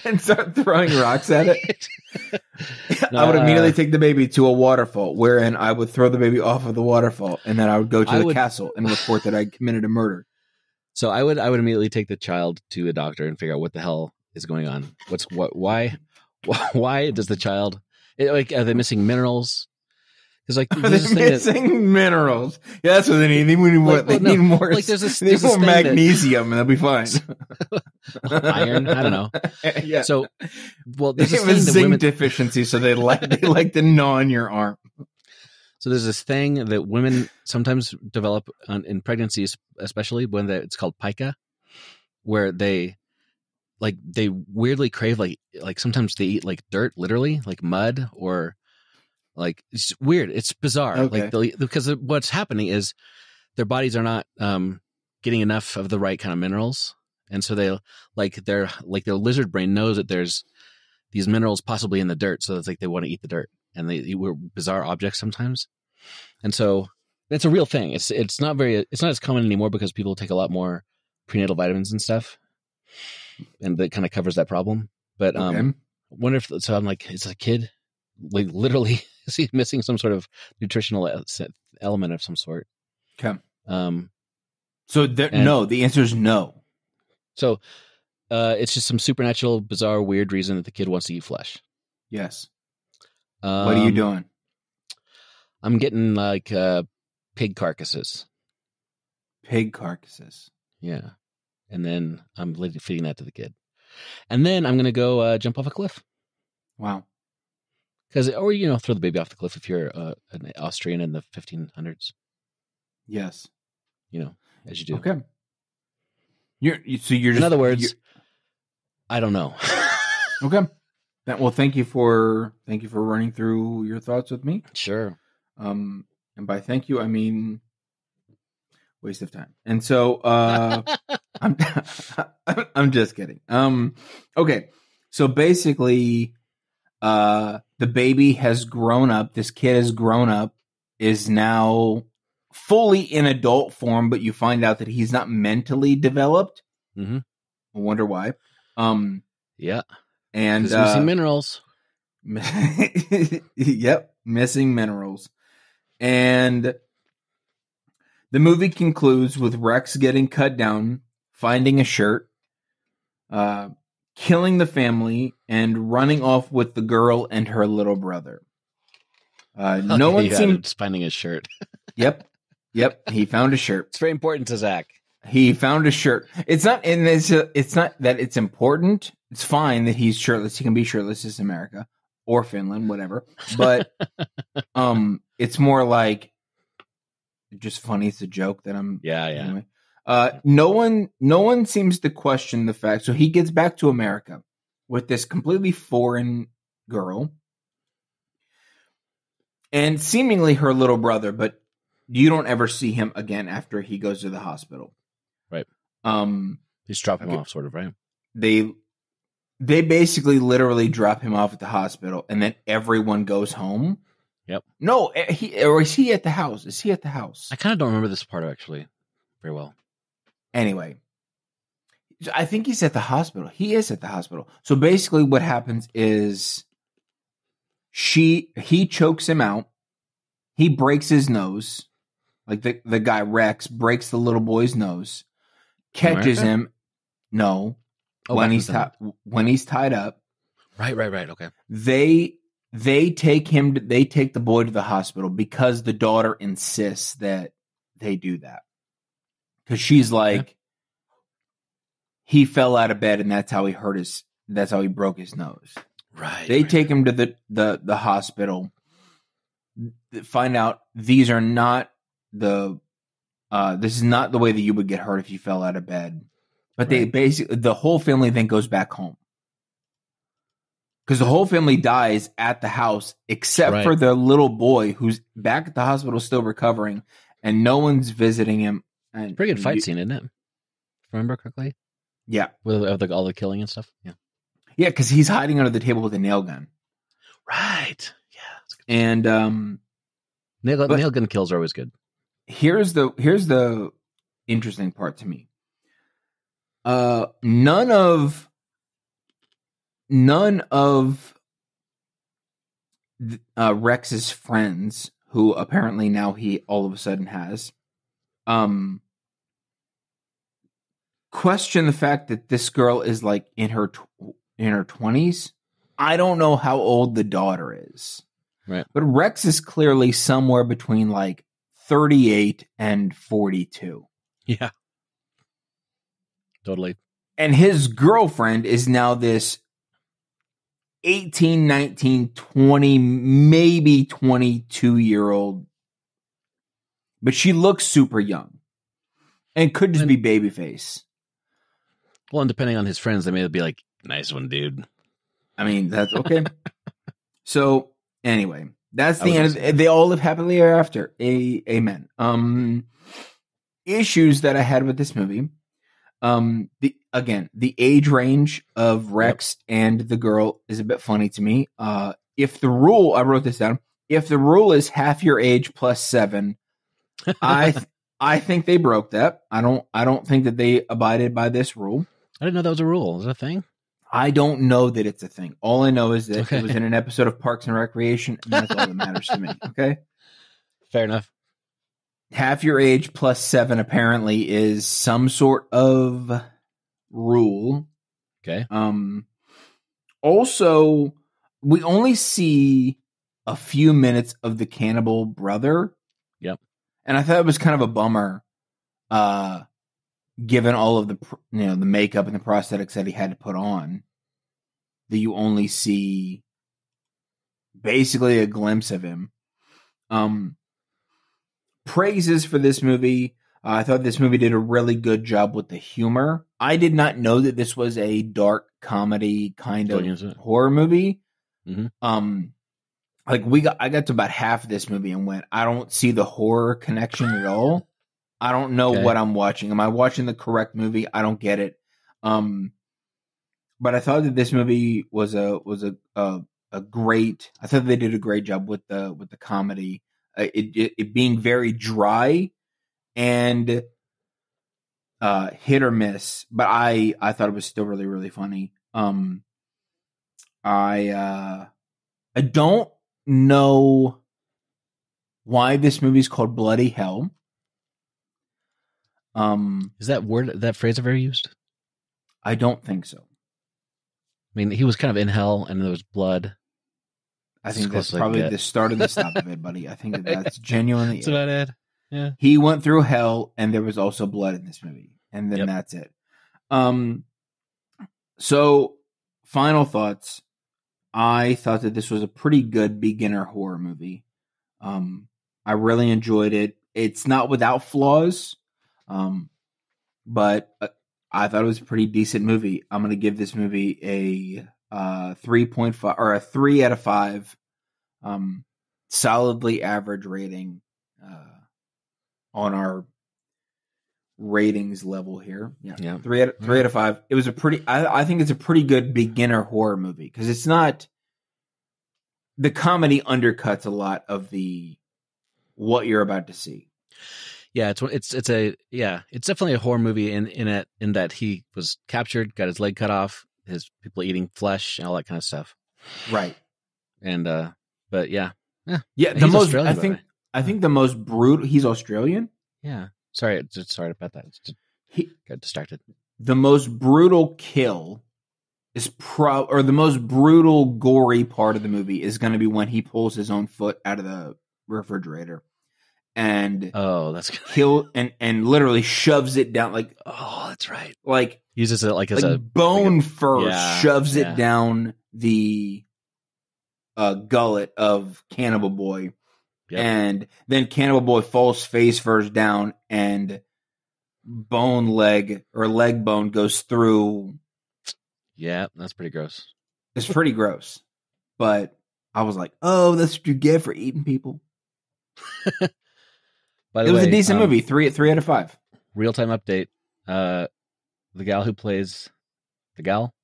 and start throwing rocks at it. No, I would immediately take the baby to a waterfall, wherein I would throw the baby off of the waterfall, and then I would go to I the would- castle and report that I committed a murder. So I would I would immediately take the child to a doctor and figure out what the hell is going on. What's what why why does the child it, like are they missing minerals? Because like there's they this thing that, missing minerals? Yeah, that's what they need. They need more. Like, they no, need more. like, there's this- they need there's this more thing that- magnesium, and they'll be fine. iron. I don't know. yeah. So well, they there's this have a zinc women. deficiency, so they like they like to gnaw on your arm. So there's this thing that women sometimes develop on, in pregnancies, especially when they, it's called pica, where they like they weirdly crave like like sometimes they eat like dirt, literally like mud or like it's weird. It's bizarre. Okay. Like they, because what's happening is their bodies are not um getting enough of the right kind of minerals, and so they like their like their lizard brain knows that there's these minerals possibly in the dirt, so it's like they want to eat the dirt and they eat weird, bizarre objects sometimes. And so it's a real thing. It's it's not very it's not as common anymore because people take a lot more prenatal vitamins and stuff, and that kind of covers that problem. But um, Okay. Wonder if so. I'm like, is a kid like literally is he missing some sort of nutritional e- element of some sort? Okay. Um, So there, no, the answer is no. so uh, it's just some supernatural, bizarre, weird reason that the kid wants to eat flesh. Yes. Um, What are you doing? I'm getting like uh, pig carcasses. Pig carcasses. Yeah. And then I'm feeding that to the kid. And then I'm going to go uh, jump off a cliff. Wow. Cause, or, you know, throw the baby off the cliff if you're uh, an Austrian in the 1500s, Yes. you know, as you do. Okay. You're you, so you're In just other words, I don't know. okay. That, well, thank you for thank you for running through your thoughts with me. sure. Um, and by thank you, I mean waste of time. And so, uh, I'm I'm just kidding. Um, okay. So basically, Uh, the baby has grown up. This kid has grown up, is now fully in adult form, but you find out that he's not mentally developed. hmm I wonder why. Um, Yeah. and Because missing uh, minerals. yep, missing minerals. And the movie concludes with Rex getting cut down, finding a shirt, uh, killing the family, and running off with the girl and her little brother. Uh, no one seemed. finding his shirt. Yep, yep. He found a shirt. It's very important to Zach. He found a shirt. It's not, and it's it's not that it's important. It's fine that he's shirtless. He can be shirtless. It's America or Finland, whatever. But um, it's more like just funny. It's a joke that I'm. Yeah, yeah. Anyway. Uh, no one, no one seems to question the fact. So he gets back to America with this completely foreign girl, and seemingly her little brother, but you don't ever see him again after he goes to the hospital. Right. Um. Just drop him Okay. off, sort of, right? They they basically literally drop him off at the hospital, and then everyone goes home. Yep. No, eh, he or is he at the house? Is he at the house? I kind of don't remember this part actually very well. Anyway, I think he's at the hospital. He is at the hospital. So basically, what happens is she he chokes him out. He breaks his nose, like the the guy Rex breaks the little boy's nose, catches America? him. No, Oh, when he's in the- ti- when he's tied up, right, right, right. Okay. they they take him. To, they take the boy to the hospital because the daughter insists that they do that because she's like he fell out of bed and that's how he hurt his. That's how he broke his nose. Right. They right. take him to the the the hospital. Find out these are not the. Uh, this is not the way that you would get hurt if you fell out of bed. But they basically the whole family then goes back home because the whole family dies at the house except Right. for the little boy who's back at the hospital still recovering, and no one's visiting him. And Pretty good fight you- scene, isn't it? If I remember correctly, Yeah, with the, all the killing and stuff. Yeah. yeah, because he's hiding under the table with a nail gun, Right. Yeah. and um, Nail, nail gun kills are always good. here's the here's the interesting part to me. Uh, none of none of uh, Rex's friends, who apparently now he all of a sudden has, um, question the fact that this girl is like in her tw- in her twenties. I don't know how old the daughter is. Right. But Rex is clearly somewhere between like 38 and 42. Yeah. Totally. And his girlfriend is now this 18, 19, 20, maybe 22 year old. But she looks super young and could just be babyface. Well, and depending on his friends, they may be like, "Nice one, dude." I mean, that's okay. so anyway, that's the end. Of, they all live happily ever after. A, amen. Um, issues that I had with this movie. Um, the again, the age range of Rex and the girl is a bit funny to me. Uh, if the rule, I wrote this down. If the rule is half your age plus seven, I th- I think they broke that. I don't I don't think that they abided by this rule. I didn't know that was a rule. Is that a thing? I don't know that it's a thing. All I know is that Okay. it was in an episode of Parks and Recreation, and that's all that matters to me. Okay. Fair enough. Half your age plus seven apparently is some sort of rule. Okay. Um also we only see a few minutes of the cannibal brother. Yep. And I thought it was kind of a bummer uh given all of the you know the makeup and the prosthetics that he had to put on that you only see basically a glimpse of him. Um praises for this movie. Uh, I thought this movie did a really good job with the humor. I did not know that this was a dark comedy kind of horror movie. Mhm. Um, like we got, I got to about half of this movie and went, I don't see the horror connection at all. I don't know Okay. what I'm watching. Am I watching the correct movie? I don't get it. Um, but I thought that this movie was a was a a, a great. I thought they did a great job with the with the comedy. Uh, it, it it being very dry and uh hit or miss, but I I thought it was still really really funny. Um, I uh I don't know why this movie's called Bloody Hell. Um, Is that word that phrase ever used? I don't think so. I mean, he was kind of in hell, and there was blood. I think that's as I can probably the start of the stop of it, buddy. I think that that's genuinely That's it. about it. Yeah. he went through hell and there was also blood in this movie and then Yep. that's it um so final thoughts i thought that this was a pretty good beginner horror movie um i really enjoyed it it's not without flaws um but uh, i thought it was a pretty decent movie i'm gonna give this movie a uh 3.5 or a 3 out of 5 um solidly average rating uh on our ratings level here. Yeah, Yeah. three out three out of five. It was a pretty. I, I think it's a pretty good beginner horror movie because it's not. The comedy undercuts a lot of the what you're about to see. Yeah, it's it's it's a yeah, it's definitely a horror movie in in it in that he was captured, got his leg cut off, his people eating flesh and all that kind of stuff. Right. And uh but yeah, Yeah. He's The most. Australian, I think. I think the most brutal. He's Australian. yeah. Sorry, just sorry about that. Just He got distracted. the most brutal kill is pro or the most brutal gory part of the movie is going to be when he pulls his own foot out of the refrigerator and Oh, that's good. kill and and literally shoves it down like Oh, that's right. like Uses it like as like a bone first yeah, shoves yeah. it down the uh gullet of cannibal boy Yep. and then cannibal boy falls face first down and bone leg or leg bone goes through yeah, that's pretty gross. It's pretty gross. But I was like, oh, that's what you get for eating people. By It was way, a decent um, movie. Three three out of five. Real time update. Uh the gal who plays the gal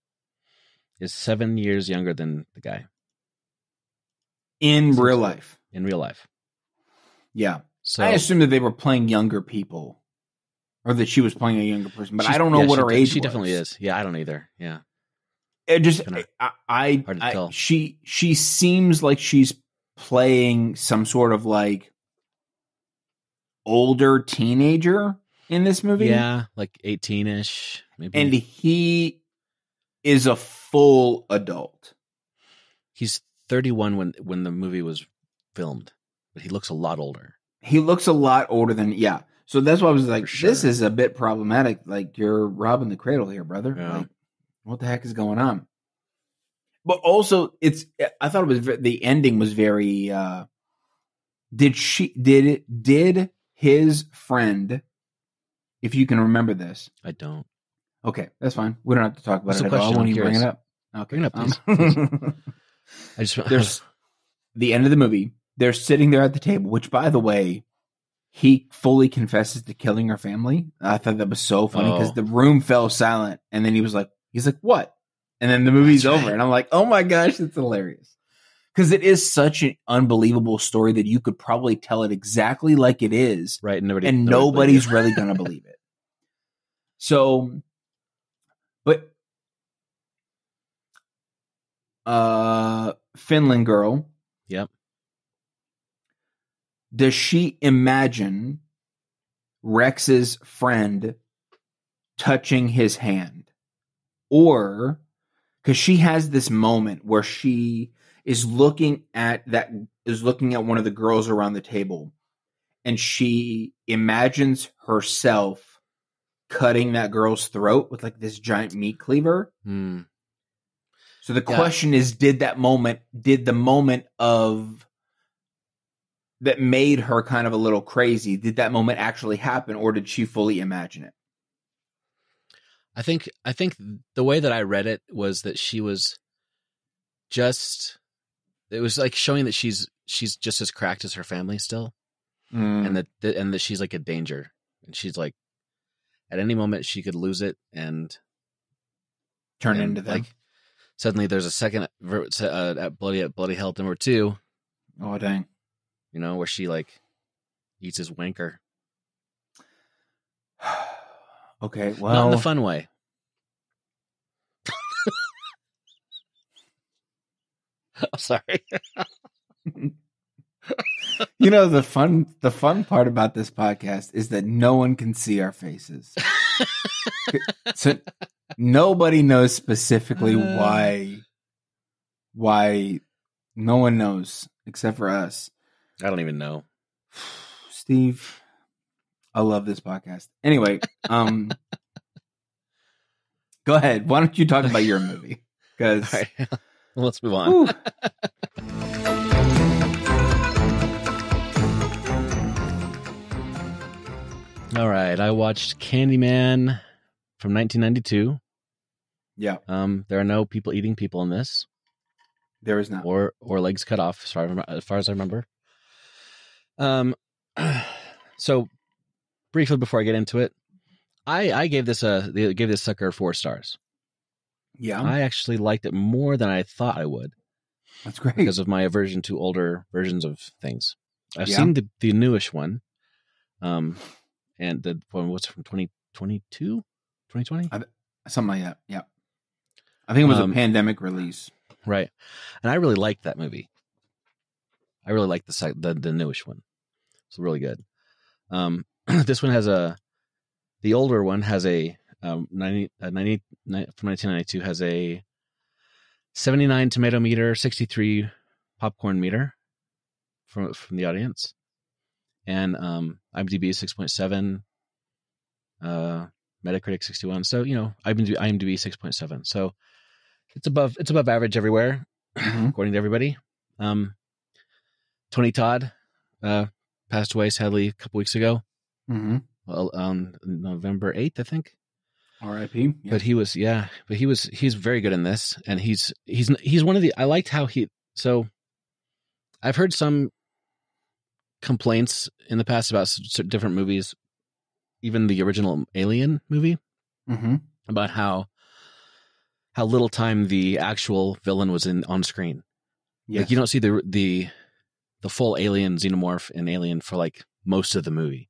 is seven years younger than the guy In real life. in real life. Yeah. So I assume that they were playing younger people. Or that she was playing a younger person. But I don't know yeah, what her de- age She was. definitely is. Yeah, I don't either. Yeah. It just Kinda I, I, hard to I- tell. she she seems like she's playing some sort of like older teenager in this movie. Yeah, like 18 ish, maybe. And he is a full adult. he's 31 when when the movie was filmed, but he looks a lot older. he looks a lot older than yeah. So that's why I was like, For this is a bit problematic. Like you're robbing the cradle here, brother. Yeah. Like, what the heck is going on? But also, it's I thought it was the ending was very. uh Did she did it did his friend, if you can remember this? I don't. Okay, that's fine. We don't have to talk about What's it at all. I question? won't I'm even bring it up. Okay, Bring it up, um, I just there's the end of the movie. They're sitting there at the table, which, by the way, he fully confesses to killing her family. I thought that was so funny because Oh. the room fell silent, and then he was like, "He's like, what?" And then the movie's over, and I'm like, "Oh my gosh, it's hilarious." Because it is such an unbelievable story that you could probably tell it exactly like it is, right, and nobody and nobody nobody's really gonna believe it. So, but uh, Finland girl. Yep. does she imagine Rex's friend touching his hand? Or because she has this moment where she is looking at that is looking at one of the girls around the table and she imagines herself cutting that girl's throat with like this giant meat cleaver. Hmm. So the Yeah. question is, did that moment, did the moment of that made her kind of a little crazy, did that moment actually happen or did she fully imagine it? I think I think the way that I read it was that she was just it was like showing that she's she's just as cracked as her family still Mm. and that that- and that she's like a danger and she's like at any moment she could lose it and turn and, into them. like suddenly there's a second uh, at bloody at bloody hell number two. Oh dang! You know where she like eats his wanker. okay, well, Not in the fun way. I'm sorry. you know the fun the fun part about this podcast is that no one can see our faces. so nobody knows specifically Uh. why why no one knows except for us. I don't even know. Steve, I love this podcast. Anyway, um go ahead. Why don't you talk about your movie? Because All right. Well, let's move on. All right. I watched Candyman from 1992. yeah, Um, there are no people eating people in this, there is not. or or legs cut off, as far as, as far as I remember. Um, so briefly before I get into it, I I gave this a gave this sucker four stars. Yeah, I actually liked it more than I thought I would that's great. because of my aversion to older versions of things. I've Yeah. seen the the newish one, um, and the one what's from 2022, 2020, Something like that. Yeah. I think it was Um, a pandemic release. right? And I really liked that movie. I really liked the the the newish one. It's really good. Um, this one has a the older one has a um 90, uh, 90 from 1992 has a 79 tomato meter 63 popcorn meter from from the audience. And um imdb 6.7 uh metacritic 61 so you know imdb, IMDb 6.7 so it's above it's above average everywhere Mhm. according to everybody. Um tony todd uh passed away sadly a couple weeks ago. Mm-hmm. well, on november 8th i think R.I.P. Yeah. but he was yeah but he was he's very good in this and he's he's he's one of the i liked how he so i've heard some complaints in the past about different movies even the original alien movie mm-hmm. about how how little time the actual villain was in on screen Yes. like you don't see the the the full alien xenomorph in alien for like most of the movie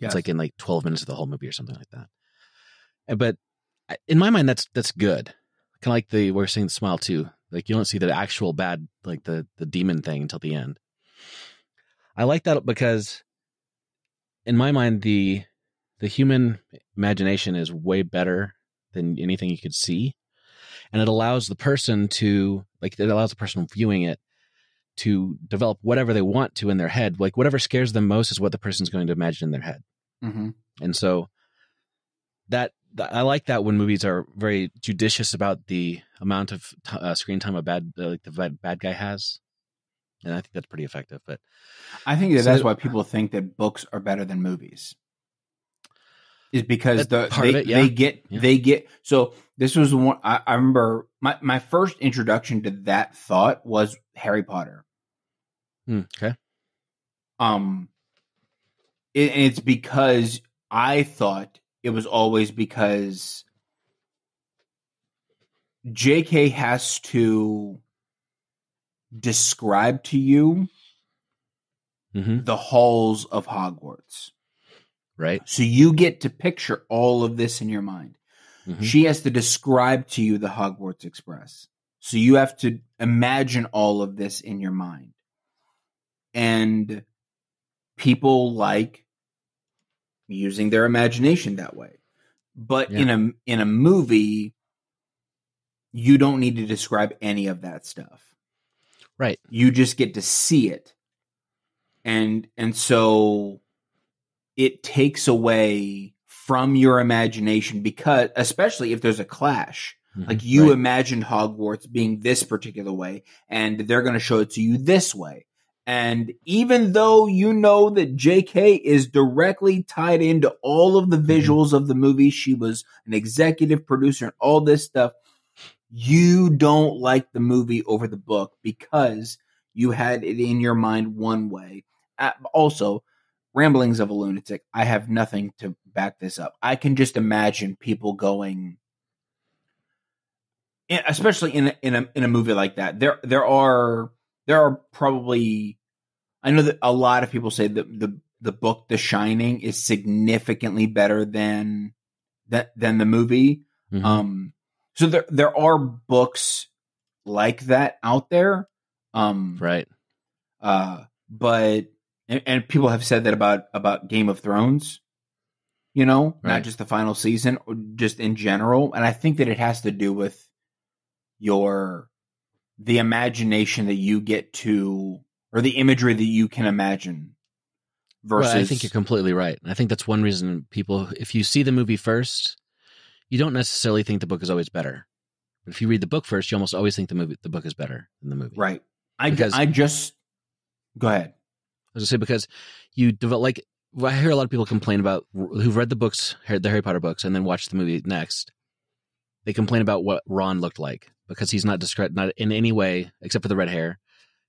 Yes. it's like in like 12 minutes of the whole movie or something like that. And- But in my mind, that's that's good. Kind of like the we're seeing the Smile 2. Like you don't see the actual bad, like the the demon thing until the end. I like that because, in my mind, the the human imagination is way better than anything you could see, and it allows the person to like it allows the person viewing it to develop whatever they want to in their head. Like whatever scares them most is what the person's going to imagine in their head. mm-hmm. And so that I like that when movies are very judicious about the amount of t- uh, screen time a bad uh, like the bad, bad guy has, and I think that's pretty effective. But I think that So- that's why people think that books are better than movies. Is because the they, it, yeah. they get Yeah. they get so this was the one I, I remember my, my first introduction to that thought was Harry Potter. hmm, okay, Um it, and it's because I thought it was always because JK has to describe to you hmm the halls of Hogwarts. right, So you get to picture all of this in your mind. Mhm. She has to describe to you the Hogwarts Express. So you have to imagine all of this in your mind. And people like using their imagination that way. But in a in a movie you don't need to describe any of that stuff right, you just get to see it and and so it takes away from your imagination because especially if there's a clash Mhm. like you Right. imagined hogwarts being this particular way and they're going to show it to you this way and even though you know that jk is directly tied into all of the Mm-hmm. visuals of the movie she was an executive producer and all this stuff you don't like the movie over the book because you had it in your mind one way. Also, ramblings of a lunatic. I have nothing to back this up. I can just imagine people going, especially in a, in a in a movie like that. There there are there are probably I know that a lot of people say that the the book The Shining is significantly better than that than the movie. Mhm. Um, so there there are books like that out there. Um, right. uh, but and, and people have said that about about Game of Thrones. You know, not just the final season, just in general. And I think that it has to do with your the imagination that you get to, or the imagery that you can imagine. Versus, Well, I think you're completely right. I think that's one reason people, if you see the movie first, you don't necessarily think the book is always better. But if you read the book first, you almost always think the movie, the book is better than the movie. right. I Because- I just go ahead. I was gonna say because you develop like I hear a lot of people complain about who've read the books, the Harry Potter books, and then watched the movie next. They complain about what Ron looked like because he's not described not in any way except for the red hair.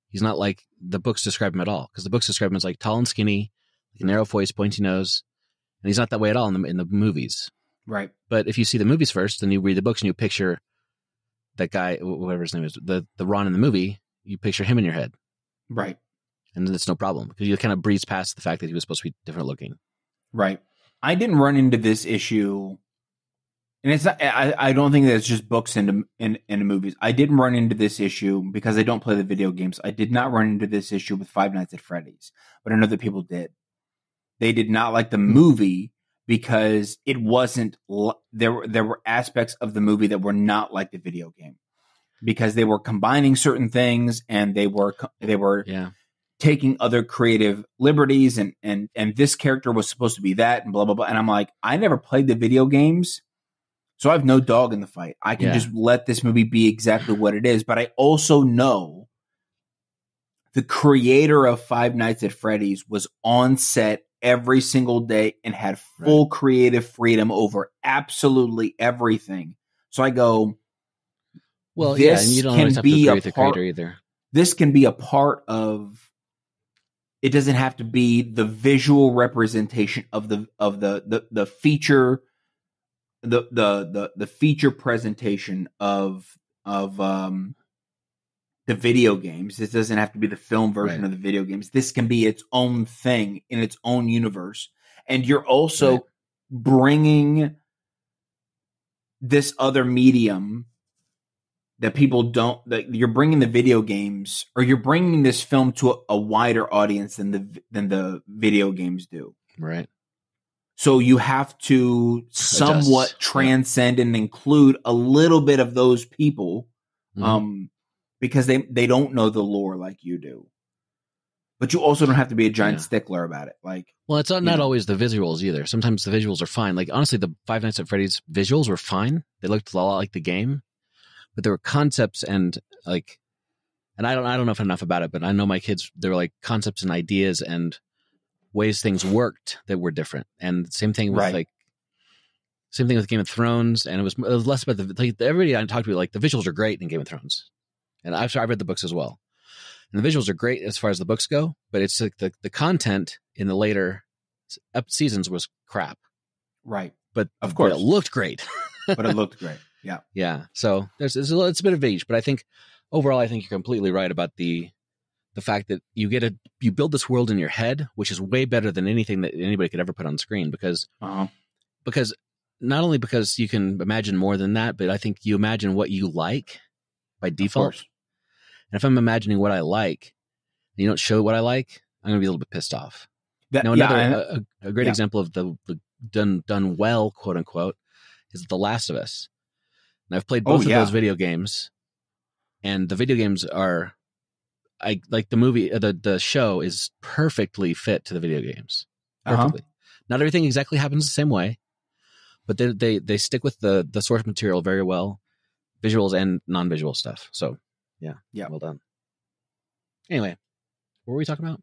He's not like the books describe him at all because the books describe him as like tall and skinny, like a narrow voice, pointy nose, and he's not that way at all in the in the movies. Right. But if you see the movies first, then you read the books and you picture that guy, whatever his name is, the the Ron in the movie. You picture him in your head, Right. and then it's no problem because you kind of breeze past the fact that he was supposed to be different looking. Right. I didn't run into this issue, and it's not. I, I don't think that it's just books into in in movies. I didn't run into this issue because I don't play the video games. I did not run into this issue with Five Nights at Freddy's, but I know that people did. They did not like the hmm. movie because it wasn't. There were there were aspects of the movie that were not like the video game because they were combining certain things and they were they were Yeah. taking other creative liberties and and and this character was supposed to be that and blah blah blah and i'm like i never played the video games so i have no dog in the fight i can Yeah. just let this movie be exactly what it is but i also know the creator of five nights at freddy's was on set every single day and had full creative freedom over absolutely everything so i go Well, yeah, This you don't can always have to be a part- creator either. this can be a part of it doesn't have to be the visual representation of the of the the, the feature the, the the the feature presentation of of um the video games this doesn't have to be the film version Right. of the video games this can be its own thing in its own universe and you're also Right. bringing this other medium that people don't that you're bringing the video games or you're bringing this film to a, a wider audience than the than the video games do Right. So you have to somewhat yeah. transcend and include a little bit of those people Mhm. um because they they don't know the lore like you do but you also don't have to be a giant Yeah. stickler about it like Well, it's not, not always the visuals either. Sometimes the visuals are fine. Like honestly, the Five Nights at Freddy's visuals were fine. They looked a lot like the game, but there were concepts and like, and I don't I don't know if enough about it, but I know my kids there were like concepts and ideas and ways things worked that were different. And same thing with Right. like. Same thing with Game of Thrones, and it was, it was less about the like everybody I talked to like the visuals are great in Game of Thrones, and I've I've read the books as well, and the visuals are great as far as the books go, but it's like the the content in the later ep- seasons was crap, right but Of but course. it looked great. but it looked great yeah yeah, so there's it's a, it's a bit of each, but I think overall, I think you're completely right about the the fact that you get a you build this world in your head, which is way better than anything that anybody could ever put on screen because uh-huh. because not only because you can imagine more than that, but I think you imagine what you like by default. And if I'm imagining what I like, and you don't show what I like, I'm gonna be a little bit pissed off. That, Now, another and- a, a- a great yeah. example of the, the done done well, quote unquote, is The Last of Us. And I've played Oh, both yeah. of those video games, and the video games are, I like the movie. uh, the The show is perfectly fit to the video games. uh-huh. Perfectly. Not everything exactly happens the same way, but they they they stick with the the source material very well, visuals and non visual stuff. So, yeah, Yeah. well done. Anyway, what were we talking about?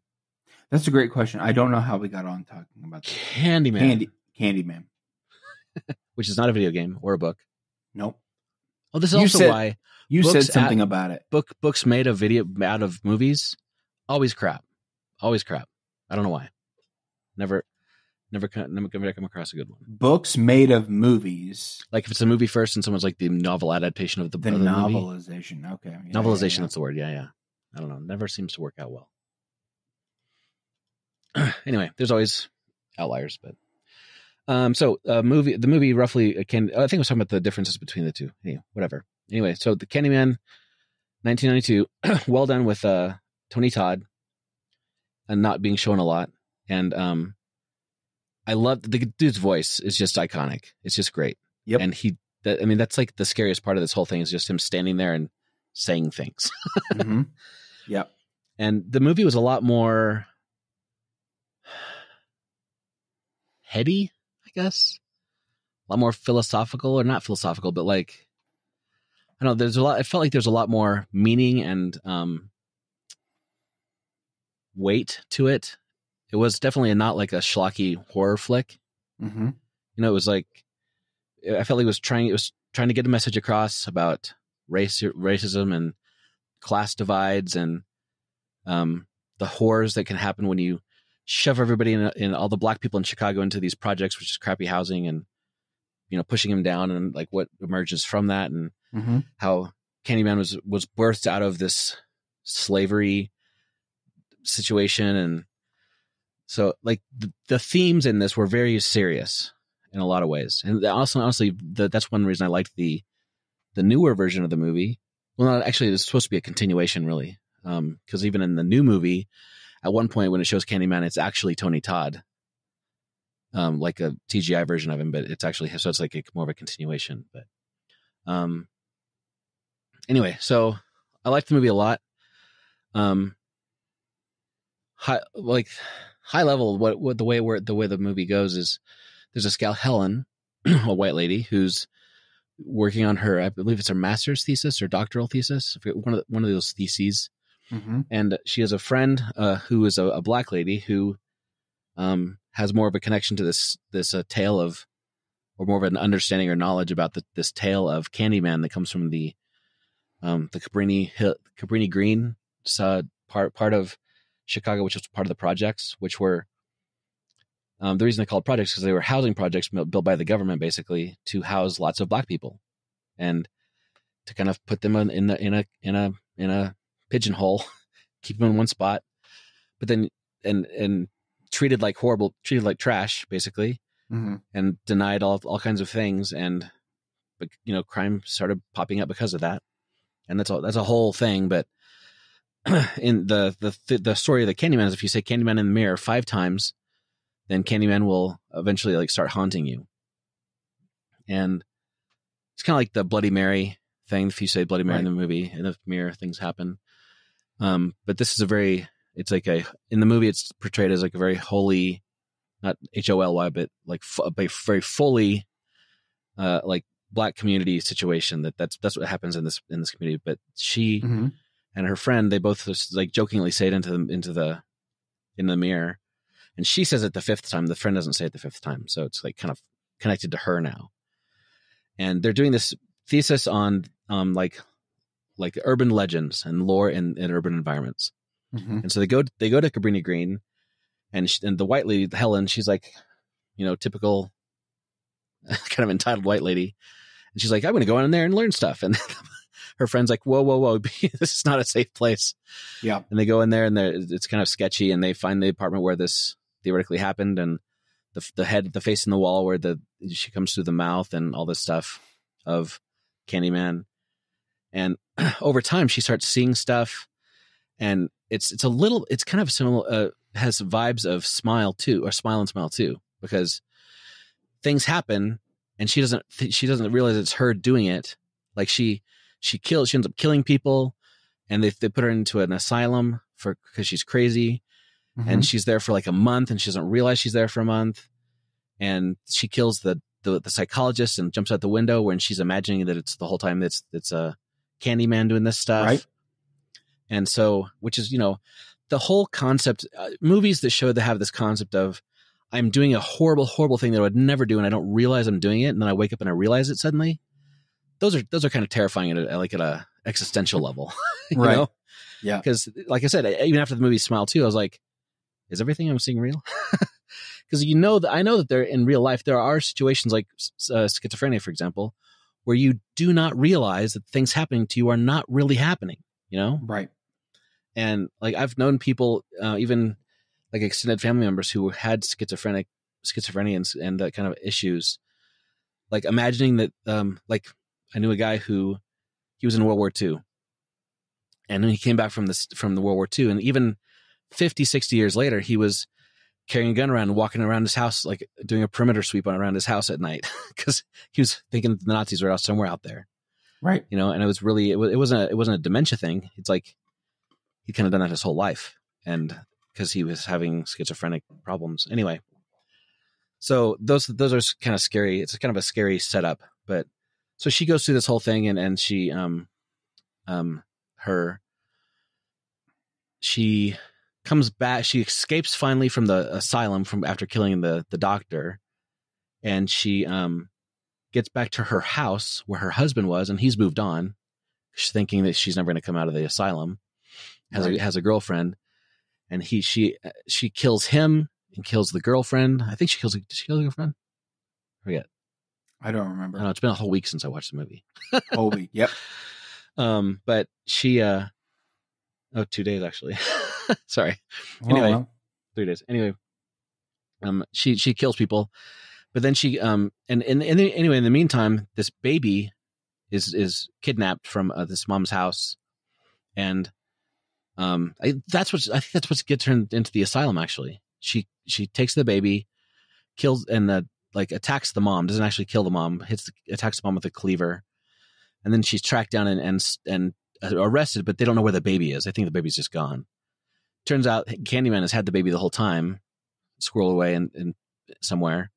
That's a great question. I don't know how we got on talking about that. Candyman, Candy Candyman. which is not a video game or a book. Nope. Oh, this is You also said- why You said something at- about it. book books made of video out of movies always crap, always crap. I don't know why. Never, Never, never, never come across a good one. Books made of movies. Like if it's a movie first and someone's like the novel adaptation of the, The of the movie. novelization. Okay. Yeah, Novelization, yeah, yeah. that's the word. Yeah, yeah. I don't know. Never seems to work out well. anyway, there's always outliers, but um, so uh, movie the movie roughly uh, can I think I was talking about the differences between the two. Anyway, whatever. Anyway, so the Candyman, 1992, well done with uh Tony Todd, and not being shown a lot, and um, I love the dude's voice is just iconic. It's just great. Yep. And he, that, I mean, that's like the scariest part of this whole thing is just him standing there and saying things. Mhm. Yep. and the movie was a lot more heady guess. A lot more philosophical or not philosophical but like i don't know there's a lot i felt like there's a lot more meaning and um weight to it. It was definitely not like a schlocky horror flick. Hmm you know it was like i felt like it was trying it was trying to get a message across about race racism and class divides and um the horrors that can happen when you shove everybody in, in all the black people in chicago into these projects which is crappy housing and you know pushing them down and like what emerges from that and hmm how Candyman was was birthed out of this slavery situation. And so like the, the themes in this were very serious in a lot of ways. And also honestly the, that's one reason I liked the the newer version of the movie. Well not actually it's supposed to be a continuation really um because even in the new movie at one point when it shows Candyman it's actually Tony Todd um like a CGI version of him but it's actually so it's like a, more of a continuation but um anyway, so I liked the movie a lot. Um, high like high level, what what the way where the way the movie goes is there's a gal Helen, a white lady who's working on her, I believe it's her master's thesis or doctoral thesis, one of the, one of those theses, hmm and she has a friend uh, who is a, a black lady who um, has more of a connection to this this uh, tale of or more of an understanding or knowledge about the, this tale of Candyman that comes from the um, the Cabrini Hill, Cabrini Green uh, part part of Chicago, which was part of the projects, which were um, the reason they called projects because they were housing projects built built by the government basically to house lots of black people. And to kind of put them in, in the in a in a in a pigeonhole, keep them in one spot, but then and and treated like horrible, treated like trash basically hmm and denied all all kinds of things and but you know crime started popping up because of that and that's all that's a whole thing but in the the the story of the Candyman is if you say Candyman in the mirror five times then Candyman will eventually like start haunting you. And it's kind of like the Bloody Mary thing if you say Bloody Mary in the movie in the mirror things happen um but this is a very it's like a in the movie it's portrayed as like a very holy not H O L Y, but like a very fully, uh, like black community situation. That that's that's what happens in this in this community. But she hmm and her friend, they both just like jokingly say it into the into the in the mirror, and she says it the fifth time. The friend doesn't say it the fifth time, so it's like kind of connected to her now. And they're doing this thesis on um like like urban legends and lore in, in urban environments. hmm And so they go they go to Cabrini Green, and she, and the white lady Helen, she's like, you know, typical kind of entitled white lady, and she's like, I'm going to go in there and learn stuff. And her friend's like, Whoa, whoa, whoa, this is not a safe place. Yeah. And they go in there, and it's kind of sketchy, and they find the apartment where this theoretically happened, and the the head, the face in the wall where the she comes through the mouth, and all this stuff of Candyman. And over time, she starts seeing stuff, and it's it's a little, it's kind of similar. Uh, has vibes of Smile 2, or Smile and Smile 2, because things happen, and she doesn't she doesn't realize it's her doing it. Like she she kills, she ends up killing people, and they they put her into an asylum for because she's crazy, Mm-hmm. and she's there for like a month, and she doesn't realize she's there for a month, and she kills the the, the psychologist and jumps out the window when she's imagining that it's the whole time it's it's a Candyman doing this stuff, Right. and so which is you know the whole concept uh, movies that show that have this concept of i'm doing a horrible horrible thing that i would never do and i don't realize i'm doing it and then i wake up and i realize it suddenly those are those are kind of terrifying at, a, like at a existential level you Right. know Yeah. because like i said even after the movie Smile 2 i was like is everything i'm seeing real because you know that I know that there in real life there are situations like uh, schizophrenia, for example, where you do not realize that things happening to you are not really happening. You know, Right. and like I've known people, uh, even like extended family members who had schizophrenic schizophrenia and, and that kind of issues. Like imagining that, um, like I knew a guy who he was in World War II, and then he came back from this from the World War II, and even 50, 60 years later, he was carrying a gun around and walking around his house, like doing a perimeter sweep on around his house at night, because he was thinking the Nazis were out somewhere out there. Right. you know and it was really it, was, it wasn't a, it wasn't a dementia thing. It's like he'd kind of done that his whole life and because he was having schizophrenic problems. Anyway. So those those are kind of scary. It's kind of a scary setup but so she goes through this whole thing and and she um um her she comes back she escapes finally from the asylum from after killing the the doctor and she um gets back to her house where her husband was, and he's moved on. She's thinking that she's never going to come out of the asylum. Has Right. a has a girlfriend, and he she she kills him and kills the girlfriend. I think she kills. Did she kill the girlfriend? Forget. I don't I don't remember. know. It's been a whole week since I watched the movie. Whole week. Yep. Um, but she uh, oh, two days actually. Sorry. Well, Anyway. well. three days. Anyway, um, she she kills people, but then she um and and, and anyway in the meantime, this baby is is kidnapped from uh, this mom's house, and um I, that's what I think that's what gets her into the asylum. Actually, she she takes the baby, kills and uh, like attacks the mom. Doesn't actually kill the mom. Hits the, attacks the mom with a cleaver, and then she's tracked down and and and arrested. But they don't know where the baby is. I think the baby's just gone turns out Candyman has had the baby the whole time, squirrel away in somewhere.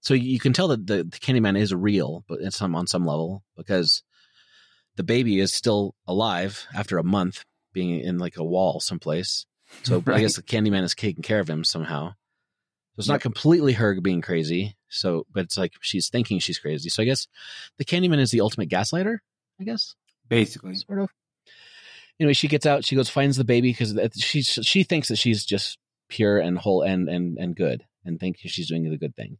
So you can tell that the, the Candyman is real, but it's some on some level because the baby is still alive after a month being in like a wall someplace. So I guess the Candyman is taking care of him somehow. So it's not completely her being crazy. So, but it's like she's thinking she's crazy. So I guess the Candyman is the ultimate gaslighter. I guess Basically. sort of. Anyway, she gets out. She goes finds the baby because she she thinks that she's just pure and whole and and and good, and thinks she's doing the good thing.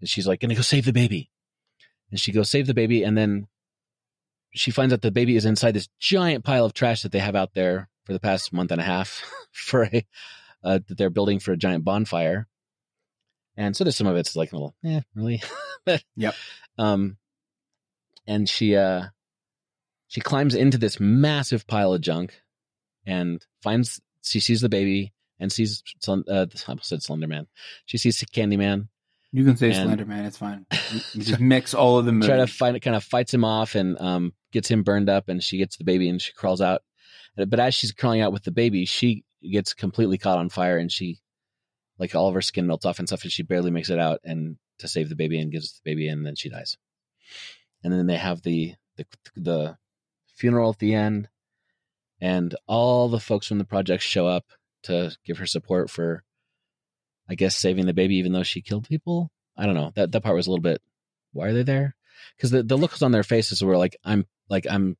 And she's like, "Gonna go save the baby," and she goes save the baby, and then she finds out the baby is inside this giant pile of trash that they have out there for the past month and a half for a uh, that they're building for a giant bonfire. And so there's some of it's like a little, eh, really, but Yep. Um, and she uh she climbs into this massive pile of junk and finds she sees the baby and sees uh, I said Slender Man. She sees Candyman. You can say And- Slender Man. It's fine. You- You just mix all of the movies. Try to find it, kind of fights him off and um gets him burned up. And she gets the baby and she crawls out. But as she's crawling out with the baby, she gets completely caught on fire and she like all of her skin melts off and stuff, and she barely makes it out and to save the baby and gives the baby and then she dies. And then they have the the the funeral at the end, and all the folks from the project show up to give her support for, I guess, saving the baby, even though she killed people. I don't know. That that part was a little bit. Why are they there? Because the the looks on their faces were like I'm like I'm.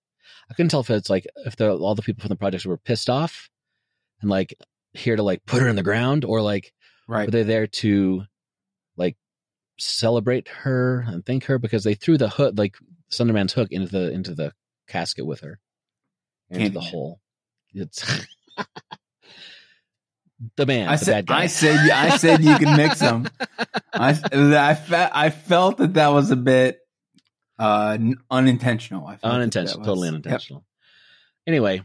I couldn't tell if it's like if the, all the people from the project were pissed off, and like here to like put her in the ground, or like right. were they there to like celebrate her and thank her because they threw the hook like Slenderman's hook into the into the casket with her into the hole. It's the man, I the said, bad guy. I said, I said you can mix them. I, I, fe- I felt that that was a bit uh, unintentional. I felt that that unintentional, totally Yep. unintentional. Anyway,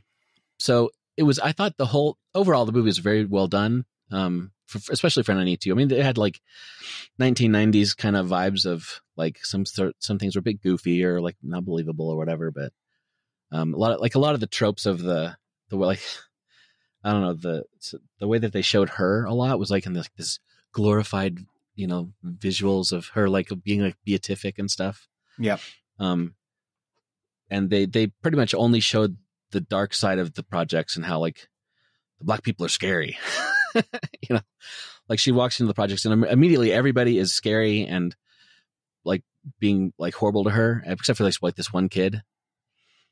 so it was. I thought the whole overall the movie was very well done. Um, for, especially for 92. I mean, it had like 1990s kind of vibes of like some sort, some things were a bit goofy or like not believable or whatever, but um, a lot of like a lot of the tropes of the the way like I don't know the the way that they showed her a lot was like in this, this glorified you know visuals of her like being like beatific and stuff. Yeah. Um, and they they pretty much only showed the dark side of the projects and how like the black people are scary. you know, like she walks into the projects and immediately everybody is scary and like being like horrible to her, except for like, like this one kid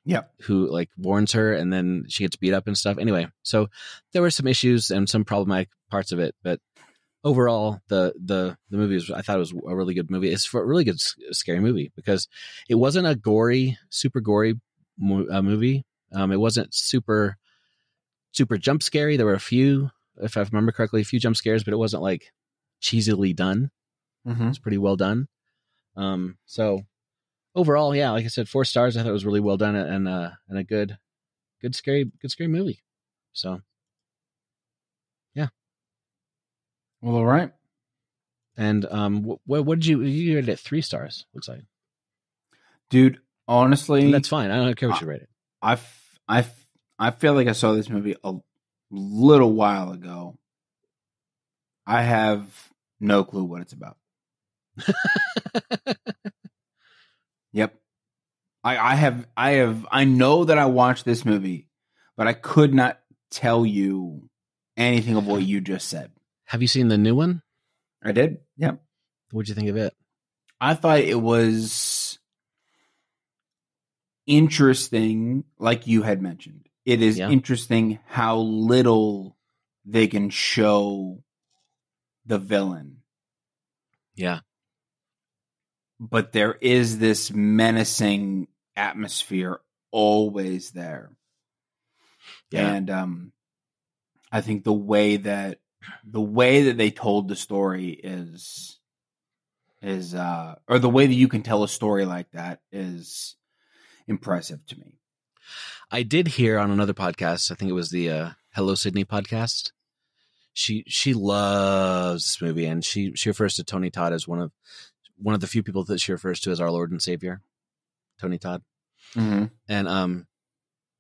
Yep. who like warns her and then she gets beat up and stuff. Anyway, so there were some issues and some problematic parts of it, but overall the the the movie was I thought it was a really good movie. It's a really good scary movie because it wasn't a gory, super gory mo- uh, movie. Um, it wasn't super super jump scary. There were a few, if I remember correctly, a few jump scares, but it wasn't like cheesily done. Mm-hmm. It's pretty well done. Um, so overall, yeah, like I said, four stars. I thought it was really well done and uh, and a good, good scary, good scary movie. So yeah. Well, all right. And um, what what did you you rated it three stars? Looks like, dude. Honestly, and that's fine. I don't care what you rate it. I I I feel like I saw this movie a little while ago. I have no clue what it's about. yep. I I have I have I know that I watched this movie, but I could not tell you anything of what you just said. Have you seen the new one? I did. Yep. What'd you think of it? I thought it was interesting, like you had mentioned. It is Yeah. interesting how little they can show the villain, Yeah, but there is this menacing atmosphere always there. yeah, And um I think the way that the way that they told the story is is uh or the way that you can tell a story like that is impressive to me. I did hear on another podcast. I think it was the uh, Hello Sydney podcast. She she loves this movie, and she she refers to Tony Todd as one of one of the few people that she refers to as our Lord and Savior, Tony Todd. Mm-hmm. And um,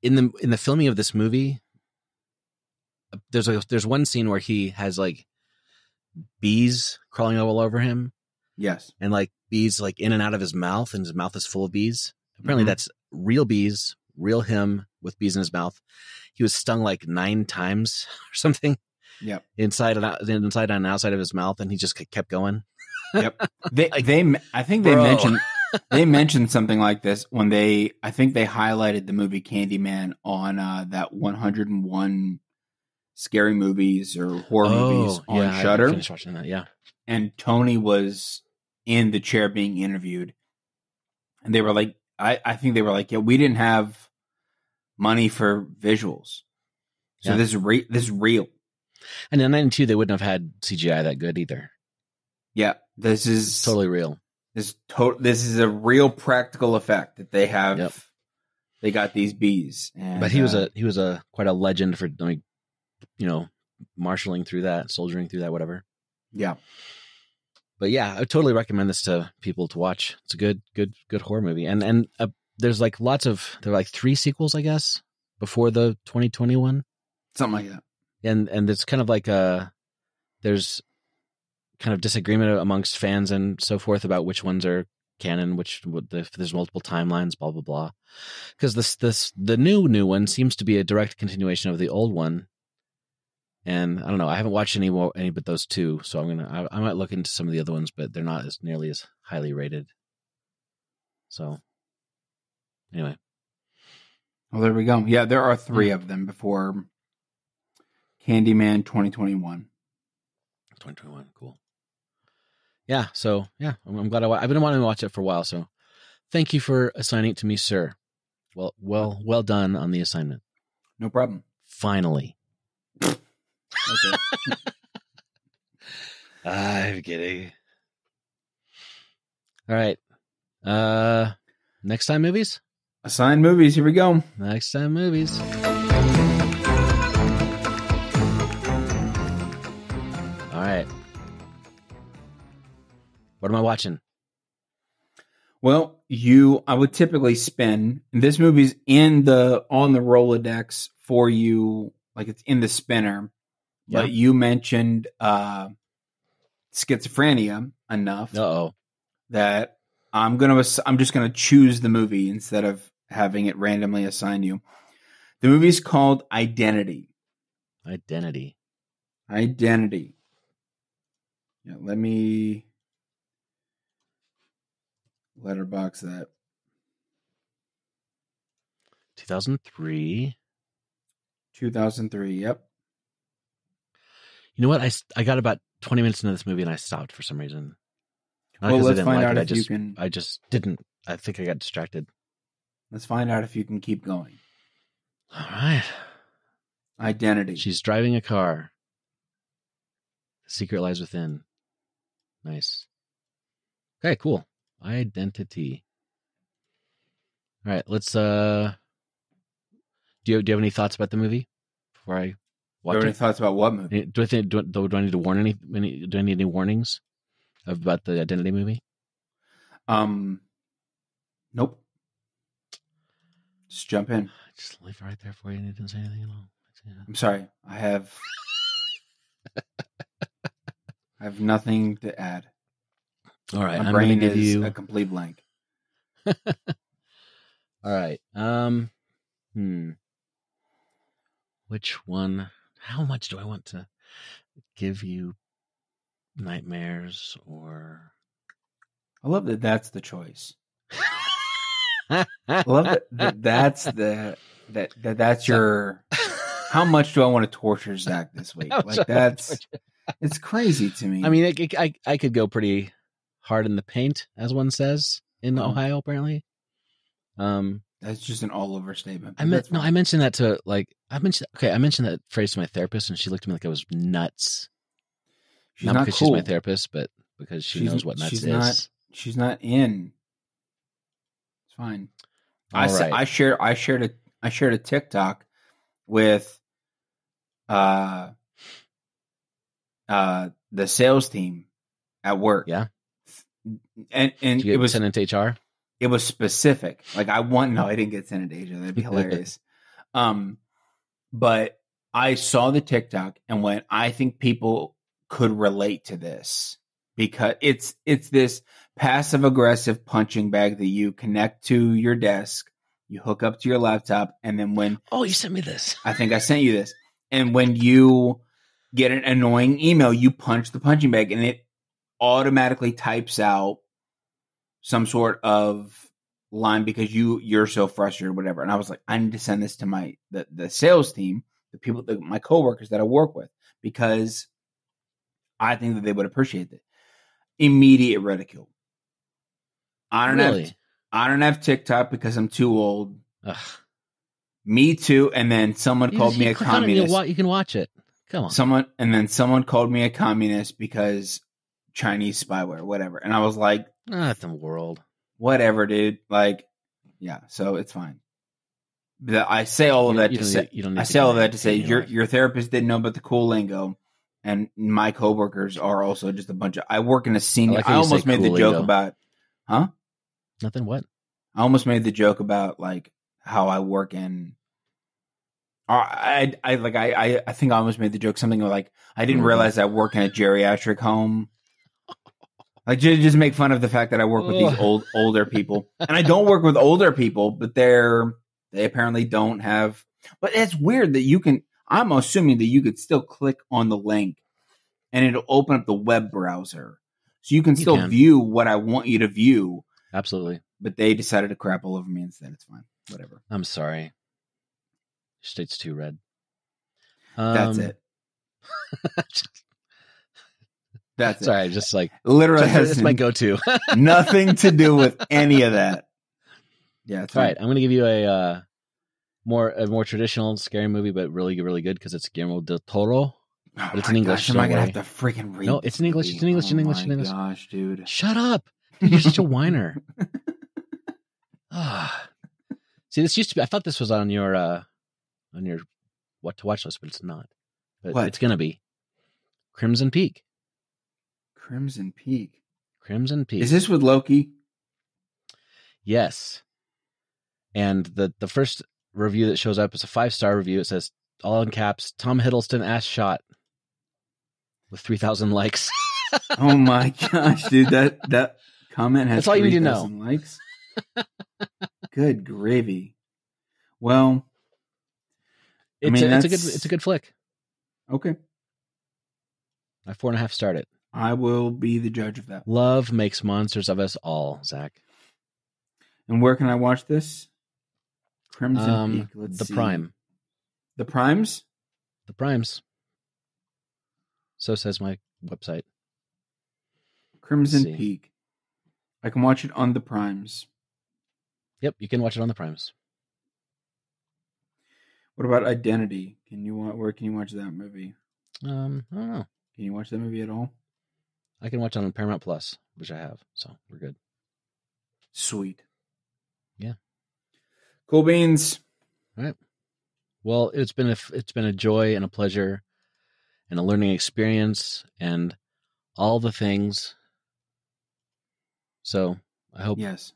in the in the filming of this movie, there's a there's one scene where he has like bees crawling all over him, Yes. and like bees like in and out of his mouth, and his mouth is full of bees. Apparently, Mhm. that's real bees, real him with bees in his mouth. He was stung like nine times or something. Yeah, Inside and out, inside and outside of his mouth, and he just kept going. They Like, they I think they bro. mentioned they mentioned something like this when they I think they highlighted the movie Candyman on uh that 101 scary movies or horror movies on Oh, yeah, Shudder. finished watching that. Yeah, and Tony was in the chair being interviewed, and they were like, I, I think they were like, yeah, we didn't have money for visuals, so Yeah. this is re- this is real. and in '92 they wouldn't have had CGI that good either. Yeah, this is Totally real. this to- this is a real practical effect that they have. Yep. They got these bees, and, but he was uh, a he was a quite a legend for like you know marshaling through that, soldiering through that, whatever. yeah. But yeah, I totally recommend this to people to watch. It's a good, good, good horror movie, and and uh, there's like lots of there are like three sequels, I guess, before the 2021, something like that. and and it's kind of like a there's kind of disagreement amongst fans and so forth about which ones are canon, which if there's multiple timelines, blah blah blah. Because this this the new new one seems to be a direct continuation of the old one, and I don't know. I haven't watched any more any but those two, so I'm gonna I, I might look into some of the other ones, but they're not as nearly as highly rated. So anyway, Well, there we go. Yeah, there are three Hmm. of them before Candyman 2021. 2021, cool. Yeah, so yeah, I'm, I'm glad I, I've been wanting to watch it for a while. So thank you for assigning it to me, sir. Well, well, well done on the assignment. No problem. Finally. Okay. I'm kidding. All right. Uh next time movies? Assigned movies. Here we go. Next time movies. What am I watching? Well, you, I would typically spin. This movie's in the on the Rolodex for you, like it's in the spinner. Yeah. But you mentioned uh, schizophrenia enough Uh-oh. that I'm gonna. ass- I'm just gonna choose the movie instead of having it randomly assigned you. The movie's called Identity. Identity. Identity. Yeah, let me Letterboxd that. 2003. 2003. Yep. You know what? I, I got about 20 minutes into this movie and I stopped for some reason. Not well, let's didn't find like out it, if I just, you can. I just didn't. I think I got distracted. Let's find out if you can keep going. All right. Identity. She's driving a car. The secret lies within. Nice. Okay, cool. Identity. All right, let's uh do you do you have any thoughts about the movie before I Do you have any it? thoughts about what movie? Eh, Do I think do, do I need to warn any, any do I need any warnings about the identity movie? Um, nope. Just jump in. Just leave it right there for you. and You didn't say anything at all. I'm sorry. I have. I have nothing to add. All right, My I'm going brain to give is you. a complete blank. All right. Um. Hmm. Which one? How much do I want to give you? Nightmares or? I love that. That's the choice. I love that, that. That's the that, that that's your. How much do I want to torture Zach this week? Like do I want to that's it's crazy to me. I mean, I, I I could go pretty hard in the paint, as one says in Oh. Ohio, apparently. Um, that's just an all over statement. I meant no, I mentioned that to like I mentioned okay, I mentioned that phrase to my therapist, and she looked at me like I was nuts. she's not, not, because cool. she's my therapist, but because she She's- knows what nuts she's is. not- She's not in. It's fine. I All sa- right. I shared I shared a I shared a TikTok with uh uh the sales team at work. Yeah. And and Did you it was sent into HR. it was specific. Like I want no, I didn't get sent to Asia. That'd be hilarious. um but I saw the TikTok and went, I think people could relate to this because it's it's this passive aggressive punching bag that you connect to your desk, you hook up to your laptop, and then when Oh, you sent me this. I think I sent you this, and when you get an annoying email, you punch the punching bag and it automatically types out some sort of line because you you're so frustrated whatever. And I was like, I need to send this to my the, the sales team, the people the, my coworkers that I work with, because I think that they would appreciate it. Immediate ridicule. I don't Really? have I don't have TikTok because I'm too old. Ugh. Me too. And then someone You called just- me a it communist. You can watch it. Come on. Someone and then someone called me a communist because Chinese spyware, whatever. And I was like, Not the world. whatever, dude. Like, yeah, so it's fine. But I say all of that you to say need- you don't need I to say all of that to say your your life. your therapist didn't know about the cool lingo, and my coworkers are also just a bunch of. I work in a senior. like I, you say almost made the joke lingo. about. Huh? Nothing. What? I almost made the joke about like how I work in. I, I like I, I I think I almost made the joke something like I didn't Mhm. realize I work in a geriatric home. Like just, just make fun of the fact that I work with these old older people, and I don't work with older people, but they're they apparently don't have. But it's weird that you can. I'm assuming that you could still click on the link, and it'll open up the web browser, so you can You still can. view what I want you to view Absolutely. but they decided to crap all over me instead. It's fine. Whatever. I'm sorry. State's too red. That's Um, it. That's Sorry, I'm just like. Literally that's has my go-to. nothing to do with any of that. Yeah, it's All fine. right, I'm going to give you a uh, more a more traditional scary movie, but really really good because it's Guillermo del Toro. Oh it's my in English, Gosh, am I gonna have to freaking read? No, it's in English, it's in English, it's in Oh English, it's in my English. Gosh, dude. Shut up! Dude, you're such a whiner. Ah. See, this used to be. I thought this was on your uh on your what to watch list, but it's not. But What? it's gonna be Crimson Peak. Crimson Peak. Crimson Peak. Is this with Loki? Yes. And the the first review that shows up is a five star review. It says all in caps: Tom Hiddleston ass shot with three thousand likes. Oh my gosh, dude! That that comment has That's all you need to know. 3,000 Likes. Good gravy. Well, It's, mean, a, it's a good it's a good flick. okay. I four and a half starred it. I will be the judge of that. Love makes monsters of us all. Zach. And where can I watch this? Crimson Um, Peak. Let's the see. Prime. The Primes. The Primes. So says my website. Crimson. Peak. I can watch it on the primes. Yep, you can watch it on the primes. What about Identity? Can you wa- where can you watch that movie? Um, I don't know. Can you watch that movie at all? I can watch on Paramount Plus, which I have, so we're good. Sweet. Yeah. Cool beans. All right. Well, it's been a it's been a joy and a pleasure, and a learning experience, and all the things. So I hope Yes.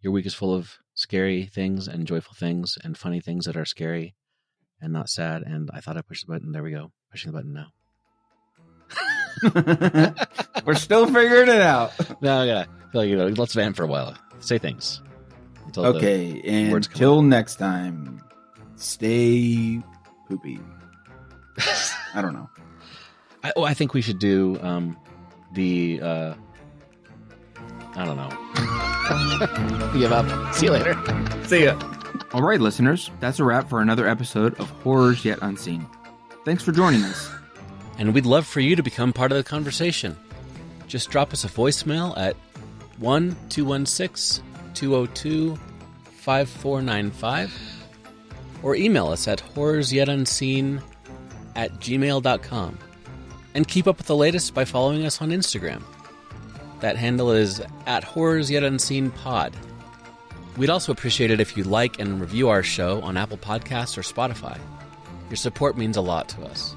your week is full of scary things and joyful things and funny things that are scary and not sad. And I thought I pushed the button. There we go, pushing the button now. We're still figuring it out. No, I gotta you know. Let's vamp for a while. Say things. Until Okay, and until next time, stay poopy. I don't know. I, oh, I think we should do um, the. Uh, I don't know. Give up. See you later. See ya. All right, listeners, that's a wrap for another episode of Horrors Yet Unseen. Thanks for joining us. And we'd love for you to become part of the conversation. Just drop us a voicemail at 1 216 202 5495 or email us at horrorsyetunseen at gmail.com. And keep up with the latest by following us on Instagram. That handle is at Horrors Yet Unseen Pod. We'd also appreciate it if you like and review our show on Apple Podcasts or Spotify. Your support means a lot to us.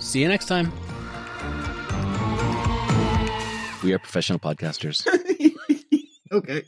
See you next time. We are professional podcasters. okay.